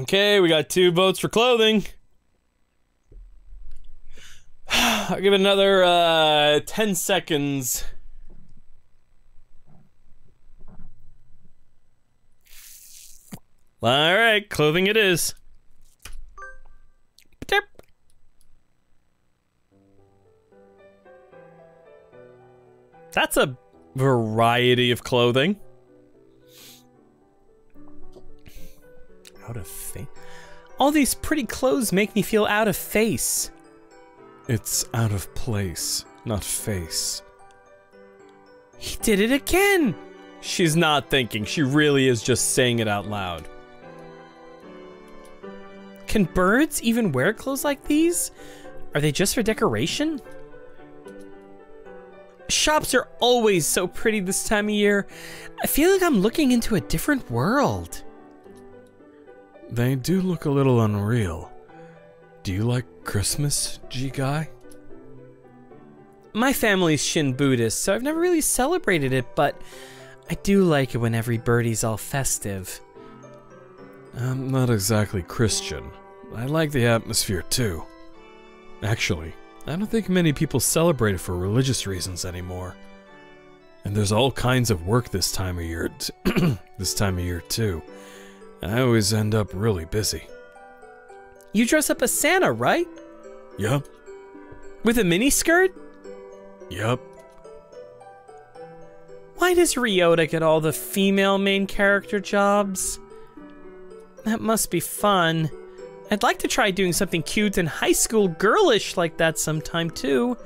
Okay, we got two votes for clothing. I'll give another uh, 10 seconds. All right, clothing it is. That's a variety of clothing. Out of face. All these pretty clothes make me feel out of face. It's out of place, not face. He did it again! She's not thinking. She really is just saying it out loud. Can birds even wear clothes like these? Are they just for decoration? Shops are always so pretty this time of year. I feel like I'm looking into a different world. They do look a little unreal. Do you like Christmas, G Guy? My family's Shin Buddhist, so I've never really celebrated it, but I do like it when every birdie's all festive. I'm not exactly Christian. I like the atmosphere too. Actually, I don't think many people celebrate it for religious reasons anymore. And there's all kinds of work this time of year, t- this time of year too. I always end up really busy. You dress up as Santa, right? Yup, With a miniskirt? yup. Why does Ryota get all the female main character jobs? That must be fun. I'd like to try doing something cute and high school girlish like that sometime too.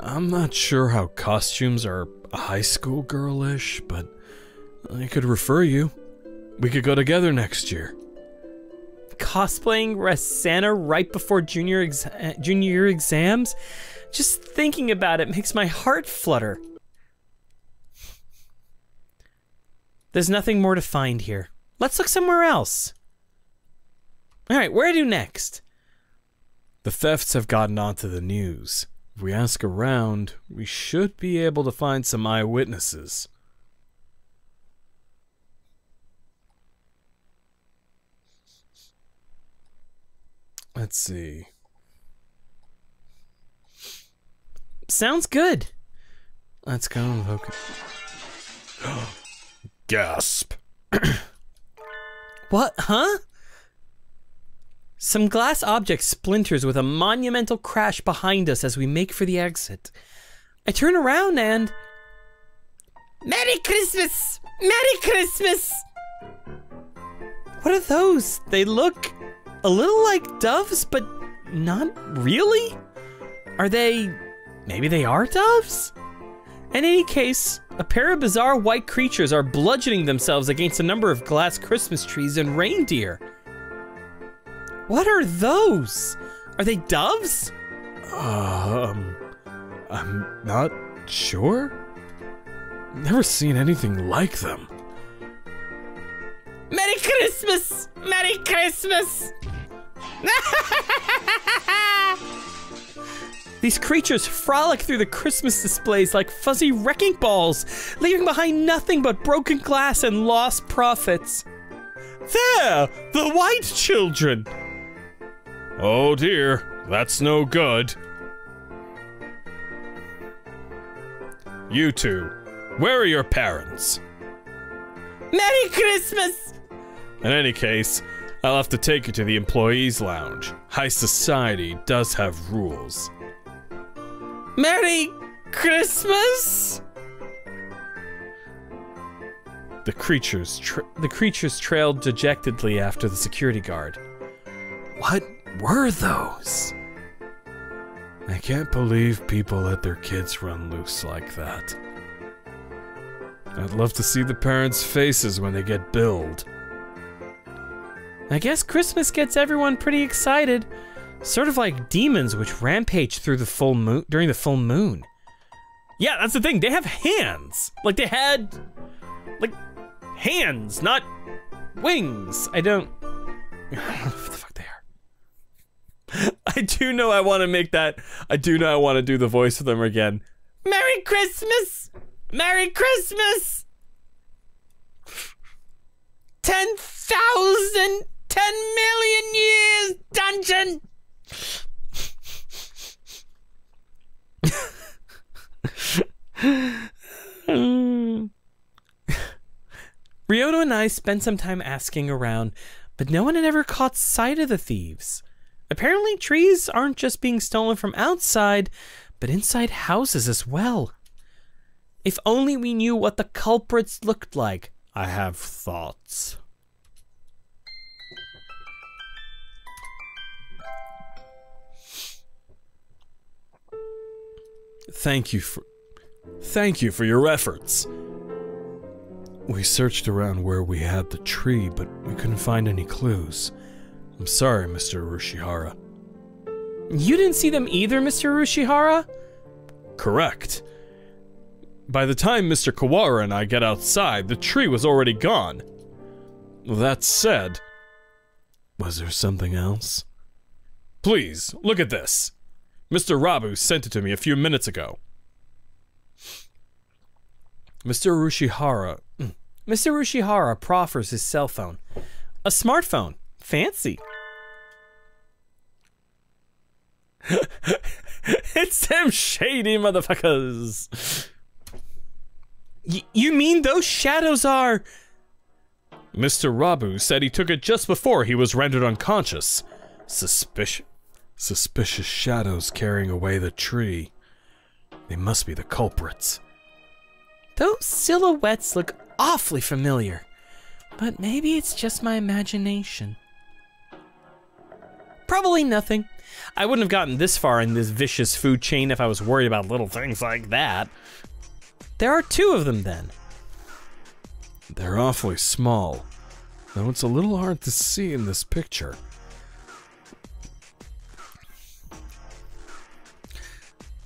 I'm not sure how costumes are high school girlish, but I could refer you. We could go together next year. Cosplaying Rosanna right before junior exa- junior year exams? Just thinking about it makes my heart flutter. There's nothing more to find here. Let's look somewhere else. All right, where to next? The thefts have gotten onto the news. If we ask around, we should be able to find some eyewitnesses. Let's see. Sounds good. Let's go invoke. Gasp. What, huh? Some glass object splinters with a monumental crash behind us as we make for the exit. I turn around and. Merry Christmas! Merry Christmas! What are those? They look a little like doves, but not really? Are they. Maybe they are doves? In any case, a pair of bizarre white creatures are bludgeoning themselves against a number of glass Christmas trees and reindeer. What are those? Are they doves? Um, I'm not sure. Never seen anything like them. Merry Christmas! Merry Christmas! These creatures frolic through the Christmas displays like fuzzy wrecking balls, leaving behind nothing but broken glass and lost profits. There! The white children! Oh dear, that's no good. You two, where are your parents? Merry Christmas! In any case, I'll have to take you to the employees' lounge. High society does have rules. Merry Christmas! The creatures the creatures trailed dejectedly after the security guard. What were those? I can't believe people let their kids run loose like that. I'd love to see the parents' faces when they get billed. I guess Christmas gets everyone pretty excited. Sort of like demons which rampage through the full moon during the full moon. Yeah, that's the thing. They have hands. Like they had, like, hands, not wings. I don't. I don't know what the fuck they are. I do know I want to make that. I do know I want to do the voice of them again. Merry Christmas! Merry Christmas! 10,000, 10 million years dungeon! Ryota and I spent some time asking around, but no one had ever caught sight of the thieves. Apparently, trees aren't just being stolen from outside, but inside houses as well. If only we knew what the culprits looked like. I have thoughts. Thank you for Thank you for your efforts. We searched around where we had the tree, but we couldn't find any clues. I'm sorry, Mr. Urushihara. You didn't see them either, Mr. Urushihara? Correct. By the time Mr. Kawara and I get outside, the tree was already gone. That said, was there something else? Please, look at this. Mr. Rabu sent it to me a few minutes ago. Mr. Urushihara. Mr. Hmm, Urushihara proffers his cell phone. A smartphone. Fancy. it's them shady motherfuckers. Y- you mean those shadows are. Mr. Rabu said he took it just before he was rendered unconscious. Suspicious. Suspicious shadows carrying away the tree. They must be the culprits. Those silhouettes look awfully familiar. But maybe it's just my imagination. Probably nothing. I wouldn't have gotten this far in this vicious food chain if I was worried about little things like that. There are two of them then. They're awfully small, though it's a little hard to see in this picture.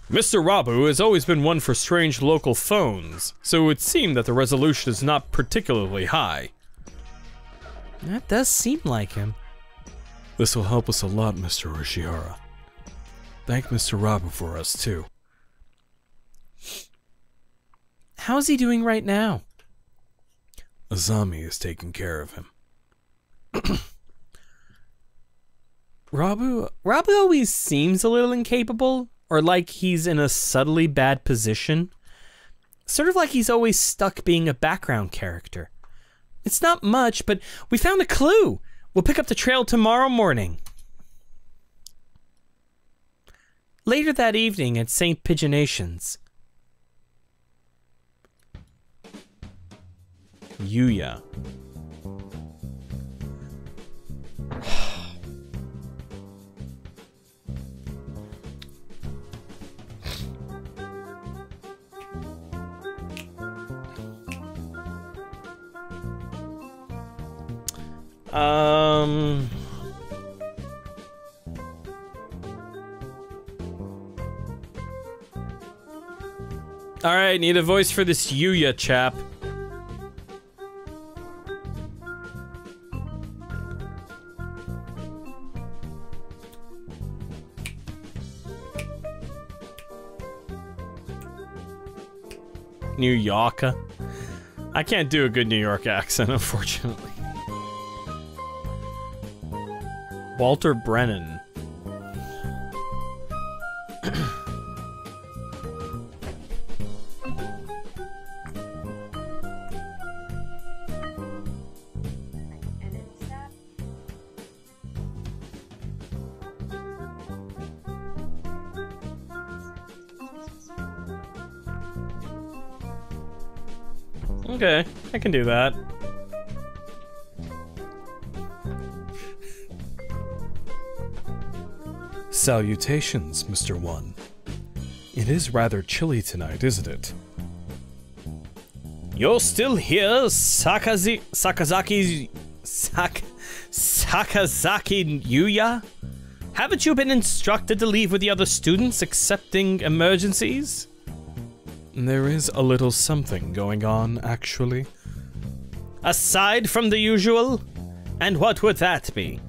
Mr. Rabu has always been one for strange local phones, so it would seem that the resolution is not particularly high. That does seem like him. This will help us a lot, Mr. Ushihara. Thank Mr. Rabu for us, too. How's he doing right now? Azami is taking care of him. Rabu, Rabu always seems a little incapable, or like he's in a subtly bad position. Sort of like he's always stuck being a background character. It's not much, but we found a clue. We'll pick up the trail tomorrow morning. Later that evening at St. Pigeonations. Yuya. Um. All right, need a voice for this Yuya chap. New Yorker. I can't do a good New York accent, unfortunately. Walter Brennan. Okay, I can do that. Salutations, Mr. One. It is rather chilly tonight, isn't it? You're still here, Sakazi Sakazaki Sak Sakazaki Yuya? Haven't you been instructed to leave with the other students excepting emergencies? There is a little something going on, actually. Aside from the usual? And what would that be?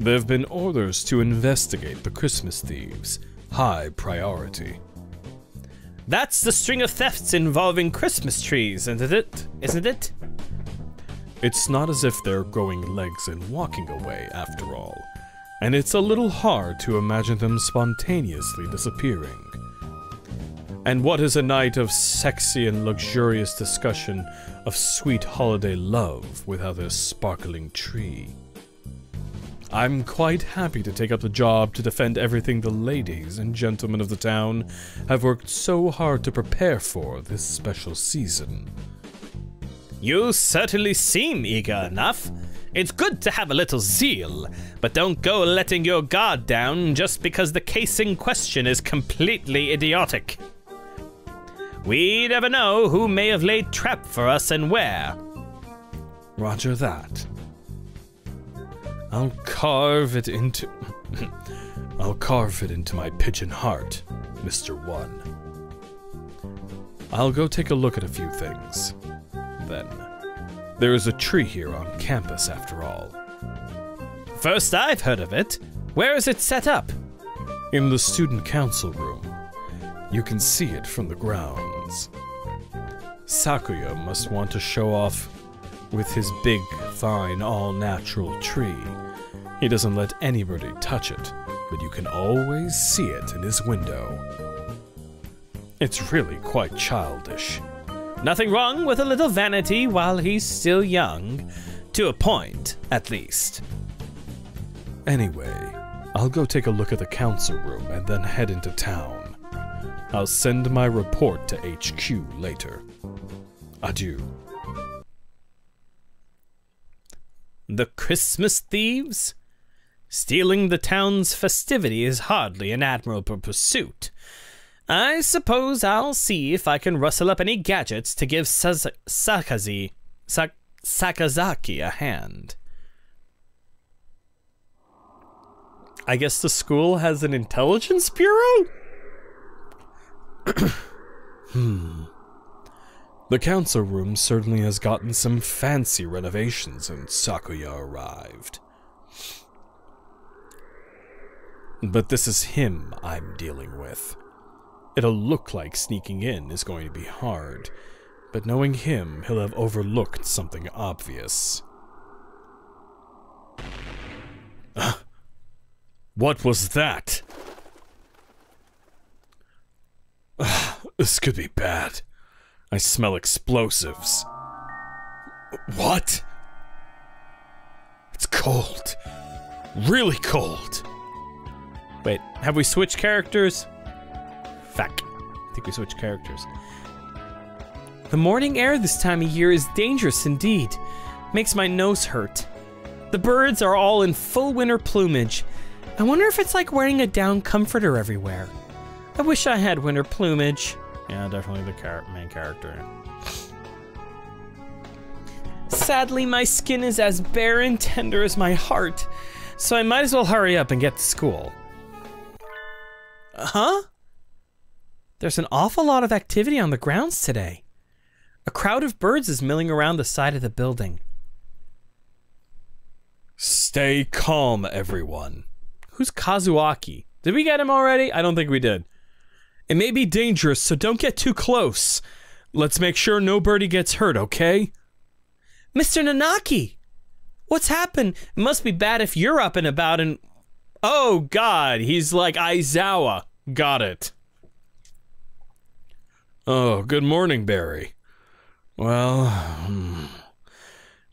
There have been orders to investigate the Christmas thieves. High priority. That's the string of thefts involving Christmas trees, isn't it? Isn't it? It's not as if they're growing legs and walking away, after all. And it's a little hard to imagine them spontaneously disappearing. And what is a night of sexy and luxurious discussion of sweet holiday love without a sparkling tree? I'm quite happy to take up the job to defend everything the ladies and gentlemen of the town have worked so hard to prepare for this special season. You certainly seem eager enough. It's good to have a little zeal, but don't go letting your guard down just because the case in question is completely idiotic. We never know who may have laid trap for us and where. Roger that. I'll carve it into. I'll carve it into my pigeon heart, Mr. One. I'll go take a look at a few things. Then, there is a tree here on campus, after all. First I've heard of it. Where is it set up? In the student council room. You can see it from the grounds. Sakuya must want to show off with his big, fine, all natural tree. He doesn't let anybody touch it, but you can always see it in his window. It's really quite childish. Nothing wrong with a little vanity while he's still young. To a point, at least. Anyway, I'll go take a look at the council room and then head into town. I'll send my report to HQ later. Adieu. The Christmas thieves? Stealing the town's festivity is hardly an admirable pursuit. I suppose I'll see if I can rustle up any gadgets to give Sakazi, Sak- Sakazaki a hand. I guess the school has an intelligence bureau? Hmm. The council room certainly has gotten some fancy renovations since Sakuya arrived. But this is him I'm dealing with. It'll look like sneaking in is going to be hard, but knowing him, he'll have overlooked something obvious. What was that? This could be bad. I smell explosives. What? It's cold. Really cold. Wait, have we switched characters? Fuck. I think we switched characters. The morning air this time of year is dangerous indeed. Makes my nose hurt. The birds are all in full winter plumage. I wonder if it's like wearing a down comforter everywhere. I wish I had winter plumage. Yeah, definitely the char- main character. Sadly, my skin is as bare and tender as my heart, so I might as well hurry up and get to school. Huh? There's an awful lot of activity on the grounds today. A crowd of birds is milling around the side of the building. Stay calm, everyone. Who's Kazuaki? Did we get him already? I don't think we did. It may be dangerous, so don't get too close. Let's make sure no birdie gets hurt, okay? Mr. Nanaki! What's happened? It must be bad if you're up and about and. Oh god, he's like Aizawa. Got it. Oh, good morning, Barry. Well, hmm,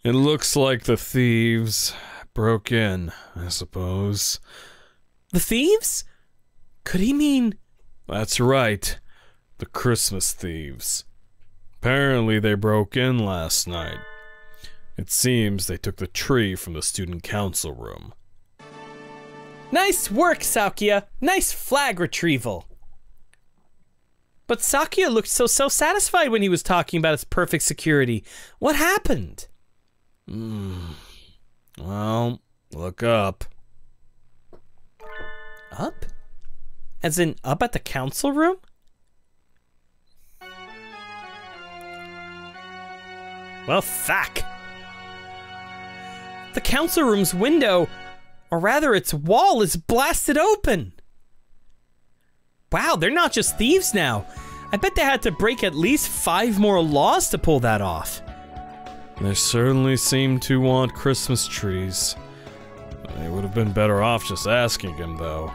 it looks like the thieves broke in, I suppose. The thieves? Could he mean. That's right. The Christmas thieves. Apparently, they broke in last night. It seems they took the tree from the student council room. Nice work, Sakuya! Nice flag retrieval! But Sakuya looked so so satisfied when he was talking about its perfect security. What happened? Hmm. Well, look up. Up? As in up at the council room? Well, fuck. The council room's window, or rather its wall, is blasted open. Wow, they're not just thieves now. I bet they had to break at least five more laws to pull that off. They certainly seem to want Christmas trees. They would have been better off just asking him, though.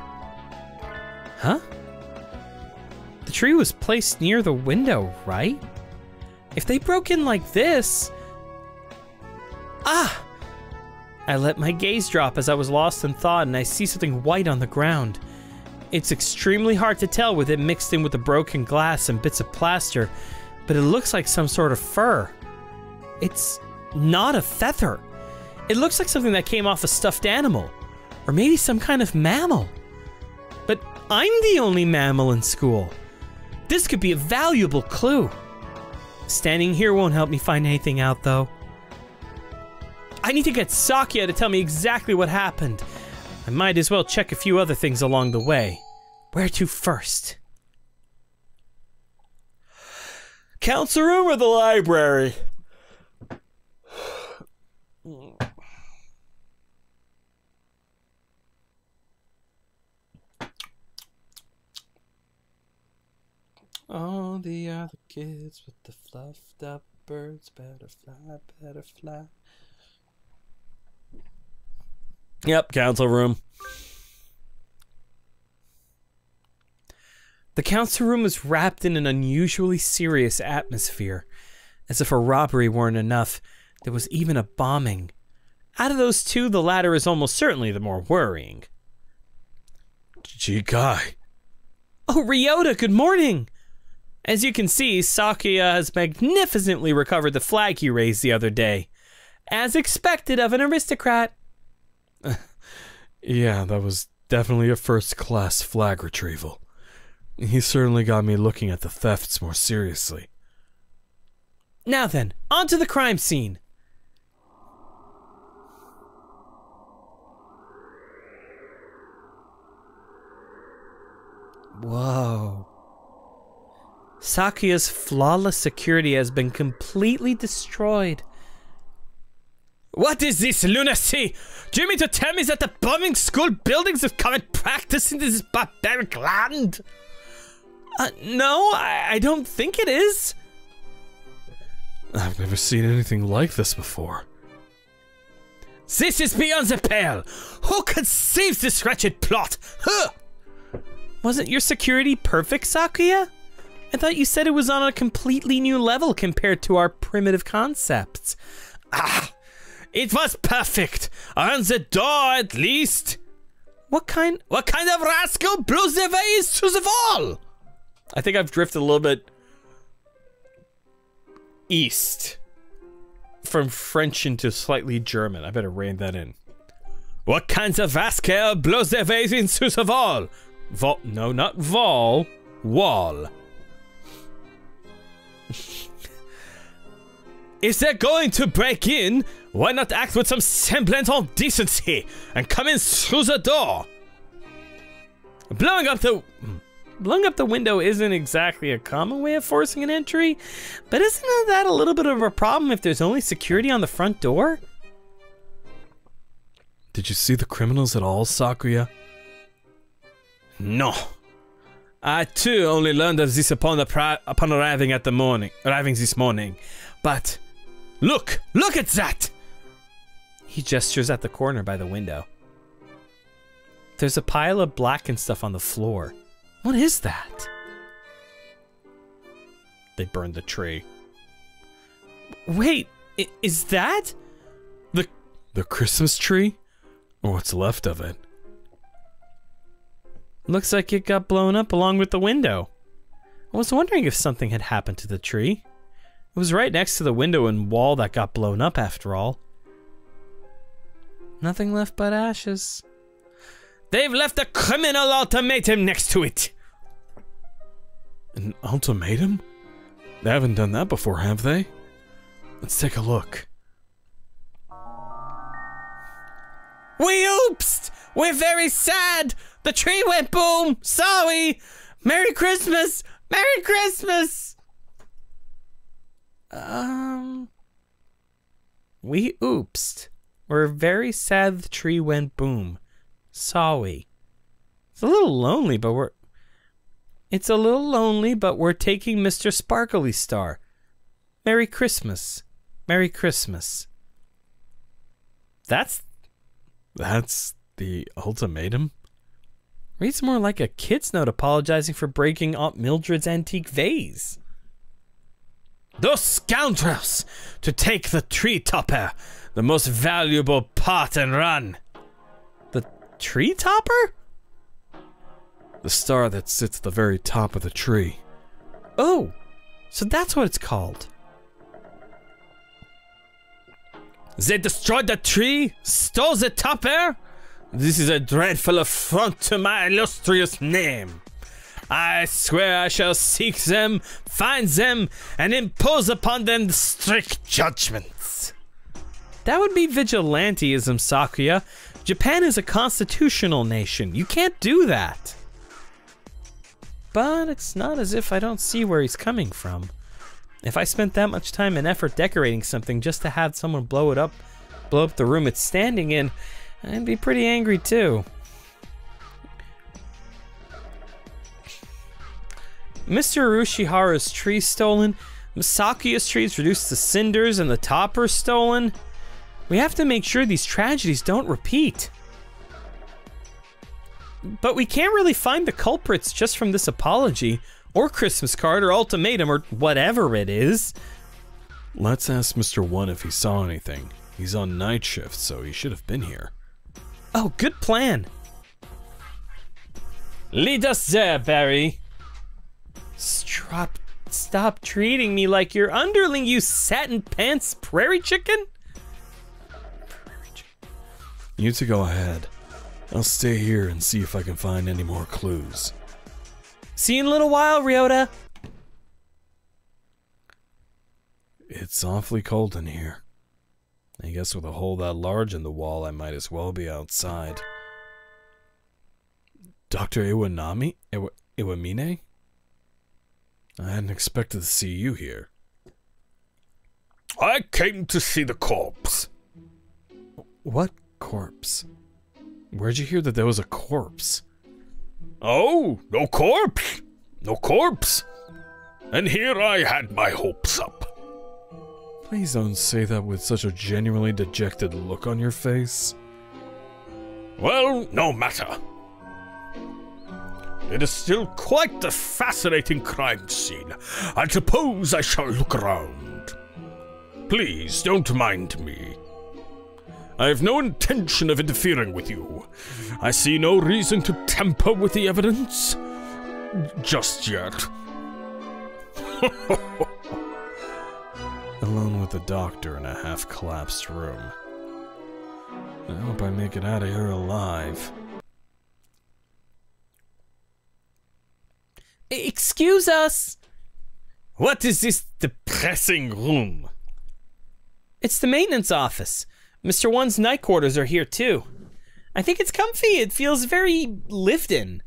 Huh? The tree was placed near the window, right? If they broke in like this. Ah! I let my gaze drop as I was lost in thought and I see something white on the ground. It's extremely hard to tell with it mixed in with the broken glass and bits of plaster, but it looks like some sort of fur. It's not a feather. It looks like something that came off a stuffed animal, or maybe some kind of mammal. I'm the only mammal in school. This could be a valuable clue. Standing here won't help me find anything out, though. I need to get Sakuya to tell me exactly what happened. I might as well check a few other things along the way. Where to first? Council room or the library? All the other kids with the fluffed up birds better fly, better fly. Yep, council room. The council room was wrapped in an unusually serious atmosphere. As if a robbery weren't enough, there was even a bombing. Out of those two, the latter is almost certainly the more worrying. Jikai. Oh, Ryota, good morning! As you can see, Sakuya has magnificently recovered the flag he raised the other day. As expected of an aristocrat. Yeah, that was definitely a first class flag retrieval. He certainly got me looking at the thefts more seriously. Now then, on to the crime scene. Whoa. Sakuya's flawless security has been completely destroyed. What is this lunacy? Do you mean to tell me that the bombing school buildings have come and practice in this barbaric land? Uh, no, I, I don't think it is. I've never seen anything like this before. This is beyond the pale. Who conceived this wretched plot? Huh! Wasn't your security perfect, Sakuya? I thought you said it was on a completely new level compared to our primitive concepts. Ah, it was perfect. On the door, at least. What kind? What kind of rascal blows the vase to the wall? I think I've drifted a little bit east from French into slightly German. I better rein that in. What kind of rascal blows the vase into the wall? Vol? No, not vol. Wall. If they're going to break in, why not act with some semblance of decency and come in through the door? Blowing up the blowing up the window isn't exactly a common way of forcing an entry, but isn't that a little bit of a problem if there's only security on the front door? Did you see the criminals at all, Sakuya? No. I too only learned of this upon the pri- upon arriving at the morning, arriving this morning. But look, look at that! He gestures at the corner by the window. There's a pile of black and stuff on the floor. What is that? They burned the tree. Wait, is that? The the Christmas tree? Or what's left of it? Looks like it got blown up along with the window. I was wondering if something had happened to the tree. It was right next to the window and wall that got blown up after all. Nothing left but ashes. They've left a criminal ultimatum next to it. An ultimatum? They haven't done that before, have they? Let's take a look. We oopsed! We're very sad! The tree went boom! Sorry! Merry Christmas! Merry Christmas! Um. We oopsed. We're very sad the tree went boom. Sorry. It's a little lonely, but we're. It's a little lonely, but we're taking Mr. Sparkly Star. Merry Christmas. Merry Christmas. That's That's the ultimatum? reads more like a kid's note apologizing for breaking Aunt Mildred's antique vase. Those scoundrels! To take the tree topper, the most valuable part, and run! The tree topper? The star that sits at the very top of the tree. Oh, so that's what it's called. They destroyed the tree, stole the topper. This is a dreadful affront to my illustrious name. I swear I shall seek them, find them, and impose upon them strict judgments. That would be vigilanteism, Sakuya. Japan is a constitutional nation. You can't do that. But it's not as if I don't see where he's coming from. If I spent that much time and effort decorating something just to have someone blow it up, blow up the room it's standing in, I'd be pretty angry too. Mr. Urushiharu's tree stolen, Sakuya's trees reduced to cinders, and the topper stolen. We have to make sure these tragedies don't repeat. But we can't really find the culprits just from this apology, or Christmas card, or ultimatum, or whatever it is. Let's ask Mr. One if he saw anything. He's on night shift, so he should have been here. Oh, good plan. Lead us there, Barry. Stop, stop treating me like your underling, you satin pants prairie chicken. You two go ahead. I'll stay here and see if I can find any more clues. See you in a little while, Ryota. It's awfully cold in here. I guess with a hole that large in the wall, I might as well be outside. Dr. Iwanami? Iwa- Iwamine? I hadn't expected to see you here. I came to see the corpse. What corpse? Where'd you hear that there was a corpse? Oh, no corpse. No corpse. And here I had my hopes up. Please don't say that with such a genuinely dejected look on your face. Well, no matter. It is still quite a fascinating crime scene. I suppose I shall look around. Please don't mind me. I have no intention of interfering with you. I see no reason to tamper with the evidence. Just yet. Alone with the doctor in a half collapsed room. I hope I make it out of here alive. Excuse us. What is this depressing room? It's the maintenance office. Mr. One's night quarters are here too. I think it's comfy. It feels very lived in.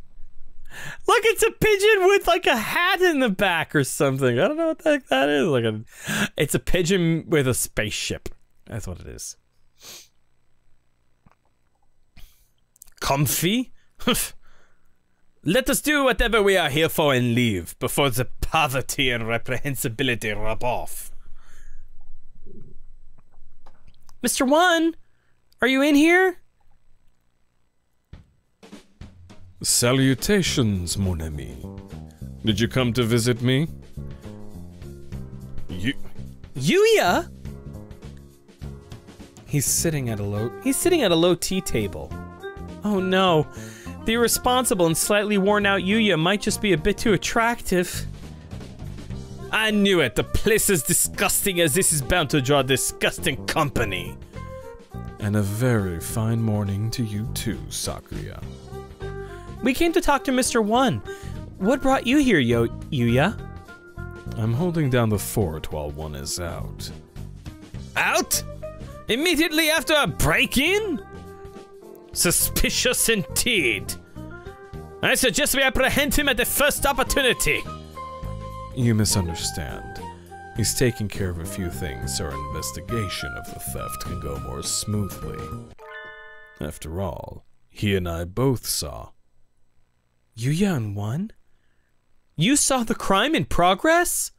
Look, it's a pigeon with like a hat in the back or something. I don't know what the heck that is. Like a, it's a pigeon with a spaceship. That's what it is. Comfy? Let us do whatever we are here for and leave before the poverty and reprehensibility rub off. Mr. One, are you in here? Salutations, mon ami. Did you come to visit me? You, Yuya? He's sitting at a low He's sitting at a low tea table. Oh no. The irresponsible and slightly worn out Yuya might just be a bit too attractive. I knew it. The place is disgusting as this is bound to draw disgusting company. And a very fine morning to you too, Sakuya. We came to talk to Mr. One. What brought you here, Yo Yuya? I'm holding down the fort while one is out. Out? Immediately after a break-in? Suspicious indeed. I suggest we apprehend him at the first opportunity. You misunderstand. He's taking care of a few things so our investigation of the theft can go more smoothly. After all, he and I both saw. Yuya and One? You saw the crime in progress?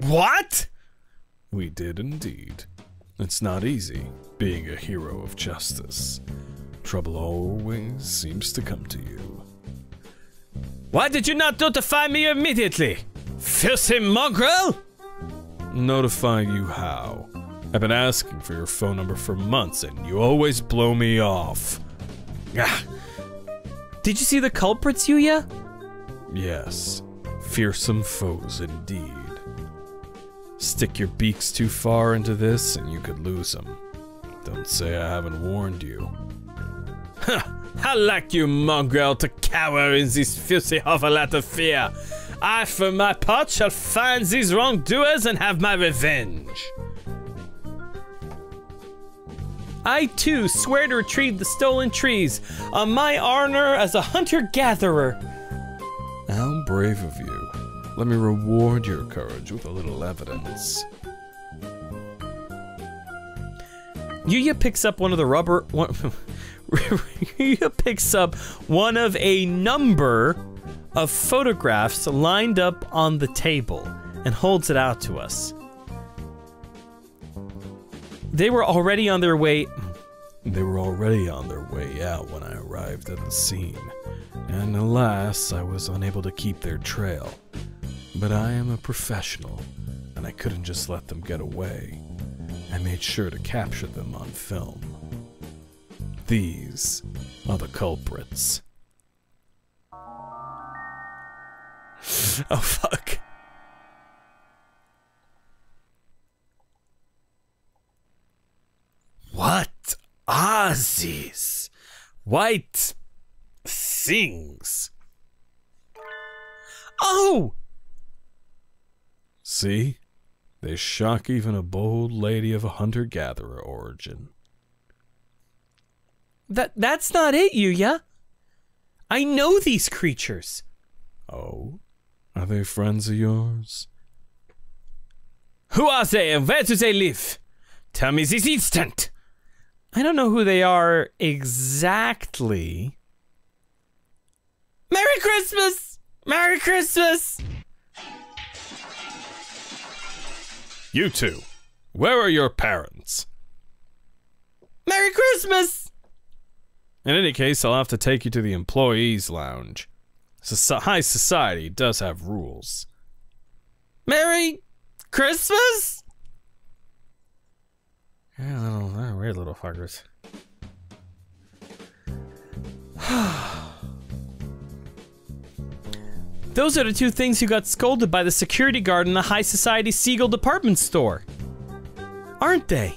What? We did indeed. It's not easy being a hero of justice. Trouble always seems to come to you. Why did you not notify me immediately? Filthy mongrel? Notify you how? I've been asking for your phone number for months and you always blow me off. Ah, Did you see the culprits, Yuya? Yes, fearsome foes indeed. Stick your beaks too far into this and you could lose them. Don't say I haven't warned you. I like you, mongrel, to cower in this filthy hovel out of fear. I, for my part, shall find these wrongdoers and have my revenge. I too swear to retrieve the stolen trees on my honor as a hunter gatherer. How brave of you. Let me reward your courage with a little evidence. Yuya picks up one of the rubber. One, Yuya picks up one of a number of photographs lined up on the table and holds it out to us. They were already on their way. They were already on their way out when I arrived at the scene, and alas, I was unable to keep their trail. But I am a professional, and I couldn't just let them get away. I made sure to capture them on film. These are the culprits. Oh fuck. What are these? white things. Oh! See? They shock even a bold lady of a hunter-gatherer origin. That that's not it, Yuya. I know these creatures. Oh? Are they friends of yours? Who are they and where do they live? Tell me this instant. I don't know who they are exactly. Merry Christmas! Merry Christmas! You two, where are your parents? Merry Christmas! In any case, I'll have to take you to the employees' lounge. Soci- high society does have rules. Merry Christmas? Yeah, little, they're weird little fuckers. Those are the two things who got scolded by the security guard in the High Society Seagull department store. Aren't they?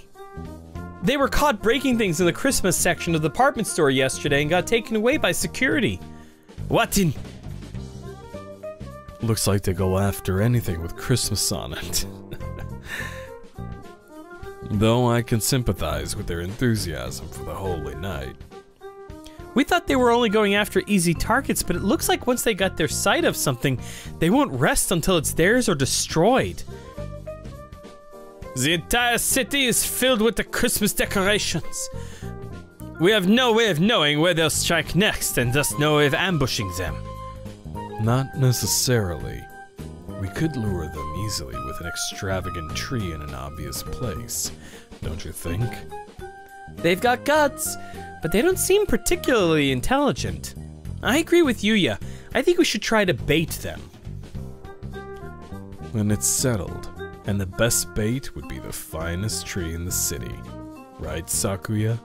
They were caught breaking things in the Christmas section of the department store yesterday and got taken away by security. What in. Looks like they go after anything with Christmas on it. Though I can sympathize with their enthusiasm for the holy night. We thought they were only going after easy targets, but it looks like once they got their sight of something, they won't rest until it's theirs or destroyed. The entire city is filled with the Christmas decorations. We have no way of knowing where they'll strike next, and thus no way of ambushing them. Not necessarily. We could lure them easily with an extravagant tree in an obvious place, don't you think? They've got guts, but they don't seem particularly intelligent. I agree with Yuya. I think we should try to bait them. When it's settled, and the best bait would be the finest tree in the city. Right, Sakuya?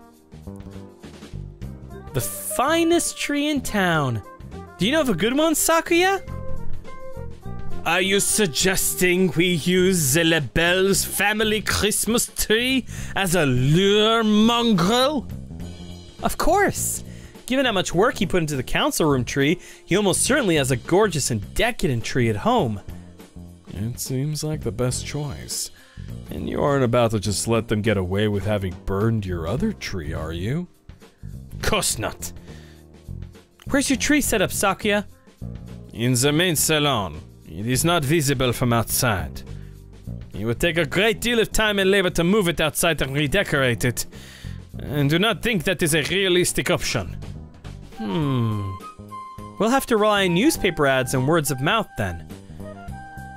The finest tree in town. Do you know of a good one, Sakuya? Are you suggesting we use the Le Bel's family Christmas tree as a lure mongrel? Of course. Given how much work he put into the council room tree, he almost certainly has a gorgeous and decadent tree at home. It seems like the best choice. And you aren't about to just let them get away with having burned your other tree, are you? Course not. Where's your tree set up, Sakuya? In the main salon. It is not visible from outside. It would take a great deal of time and labor to move it outside and redecorate it. And do not think that is a realistic option. Hmm. We'll have to rely on newspaper ads and words of mouth then.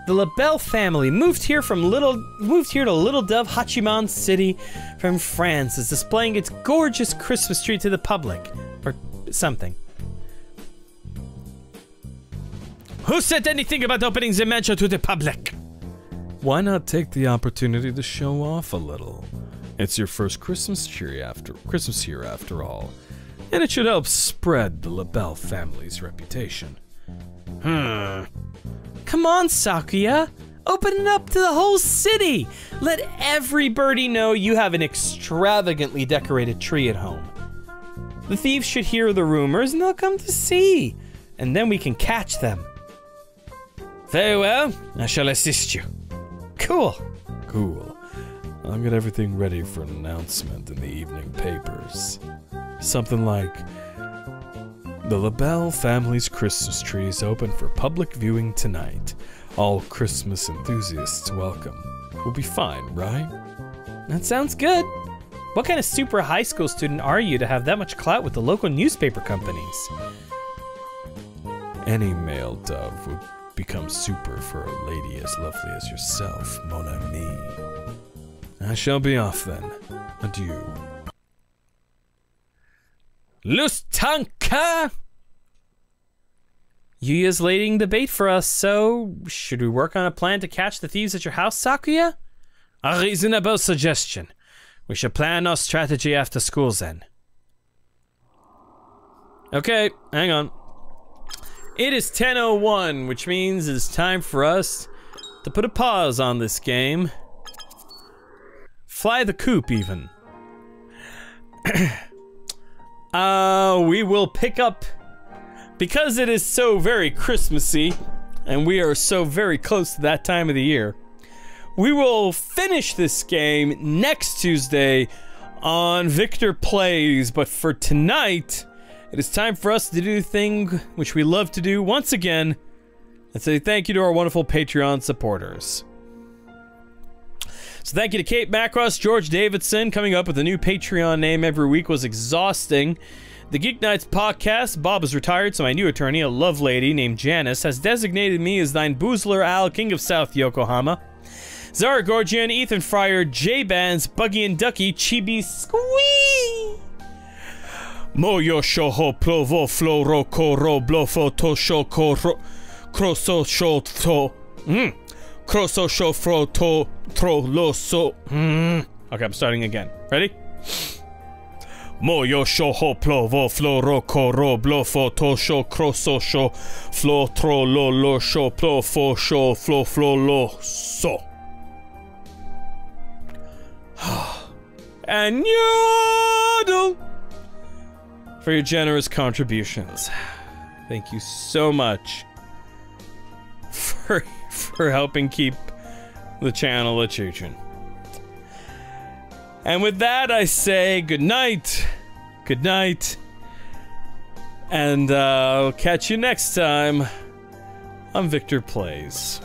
The Le Bel family moved here from Little moved here to Little Dove Hachiman City from France is displaying its gorgeous Christmas tree to the public. Or something. Who said anything about opening the mansion to the public? Why not take the opportunity to show off a little? It's your first Christmas tree after Christmas here after all, and it should help spread the Le Bel family's reputation. Hmm. Come on, Sakuya. Open it up to the whole city. Let everybody know you have an extravagantly decorated tree at home. The thieves should hear the rumors and they'll come to see. And then we can catch them. Very well. I shall assist you. Cool. Cool. I'll get everything ready for an announcement in the evening papers. Something like The Le Bel family's Christmas tree is open for public viewing tonight. All Christmas enthusiasts welcome. We'll be fine, right? That sounds good. What kind of super high school student are you to have that much clout with the local newspaper companies? Any male dove would become super for a lady as lovely as yourself, mon ami. I shall be off then. Adieu. Lustanka! Yuya's laying the bait for us, so should we work on a plan to catch the thieves at your house, Sakuya? A reasonable suggestion. We shall plan our strategy after school then. Okay, hang on. It is 10:01, which means it's time for us to put a pause on this game. Fly the coop even. uh, we will pick up because it is so very Christmassy and we are so very close to that time of the year. We will finish this game next Tuesday on Victor Plays, but for tonight, it is time for us to do the thing which we love to do once again and say thank you to our wonderful Patreon supporters. So thank you to Kate Macross, George Davidson. Coming up with a new Patreon name every week was exhausting. The Geek Nights podcast, Bob is retired, so my new attorney, a love lady named Janice, has designated me as thine boozler Al, King of South Yokohama. Zara Gorgian, Ethan Fryer, J Bands, Buggy and Ducky, Chibi Squee! Moyo shoho provo floro koro blofo tosho koro kroso sho to mm. kroso sho fro to tro lo so mm. Okay, I'm starting again. Ready? Moyo shoho plovo floro koro blofo tosho kroso sho flo tro lo lo sho plofo sho flo flo lo so. and yodel for your generous contributions. Thank you so much for for helping keep the channel a choo And with that, I say good night, good night, and uh, I'll catch you next time on Victor Plays.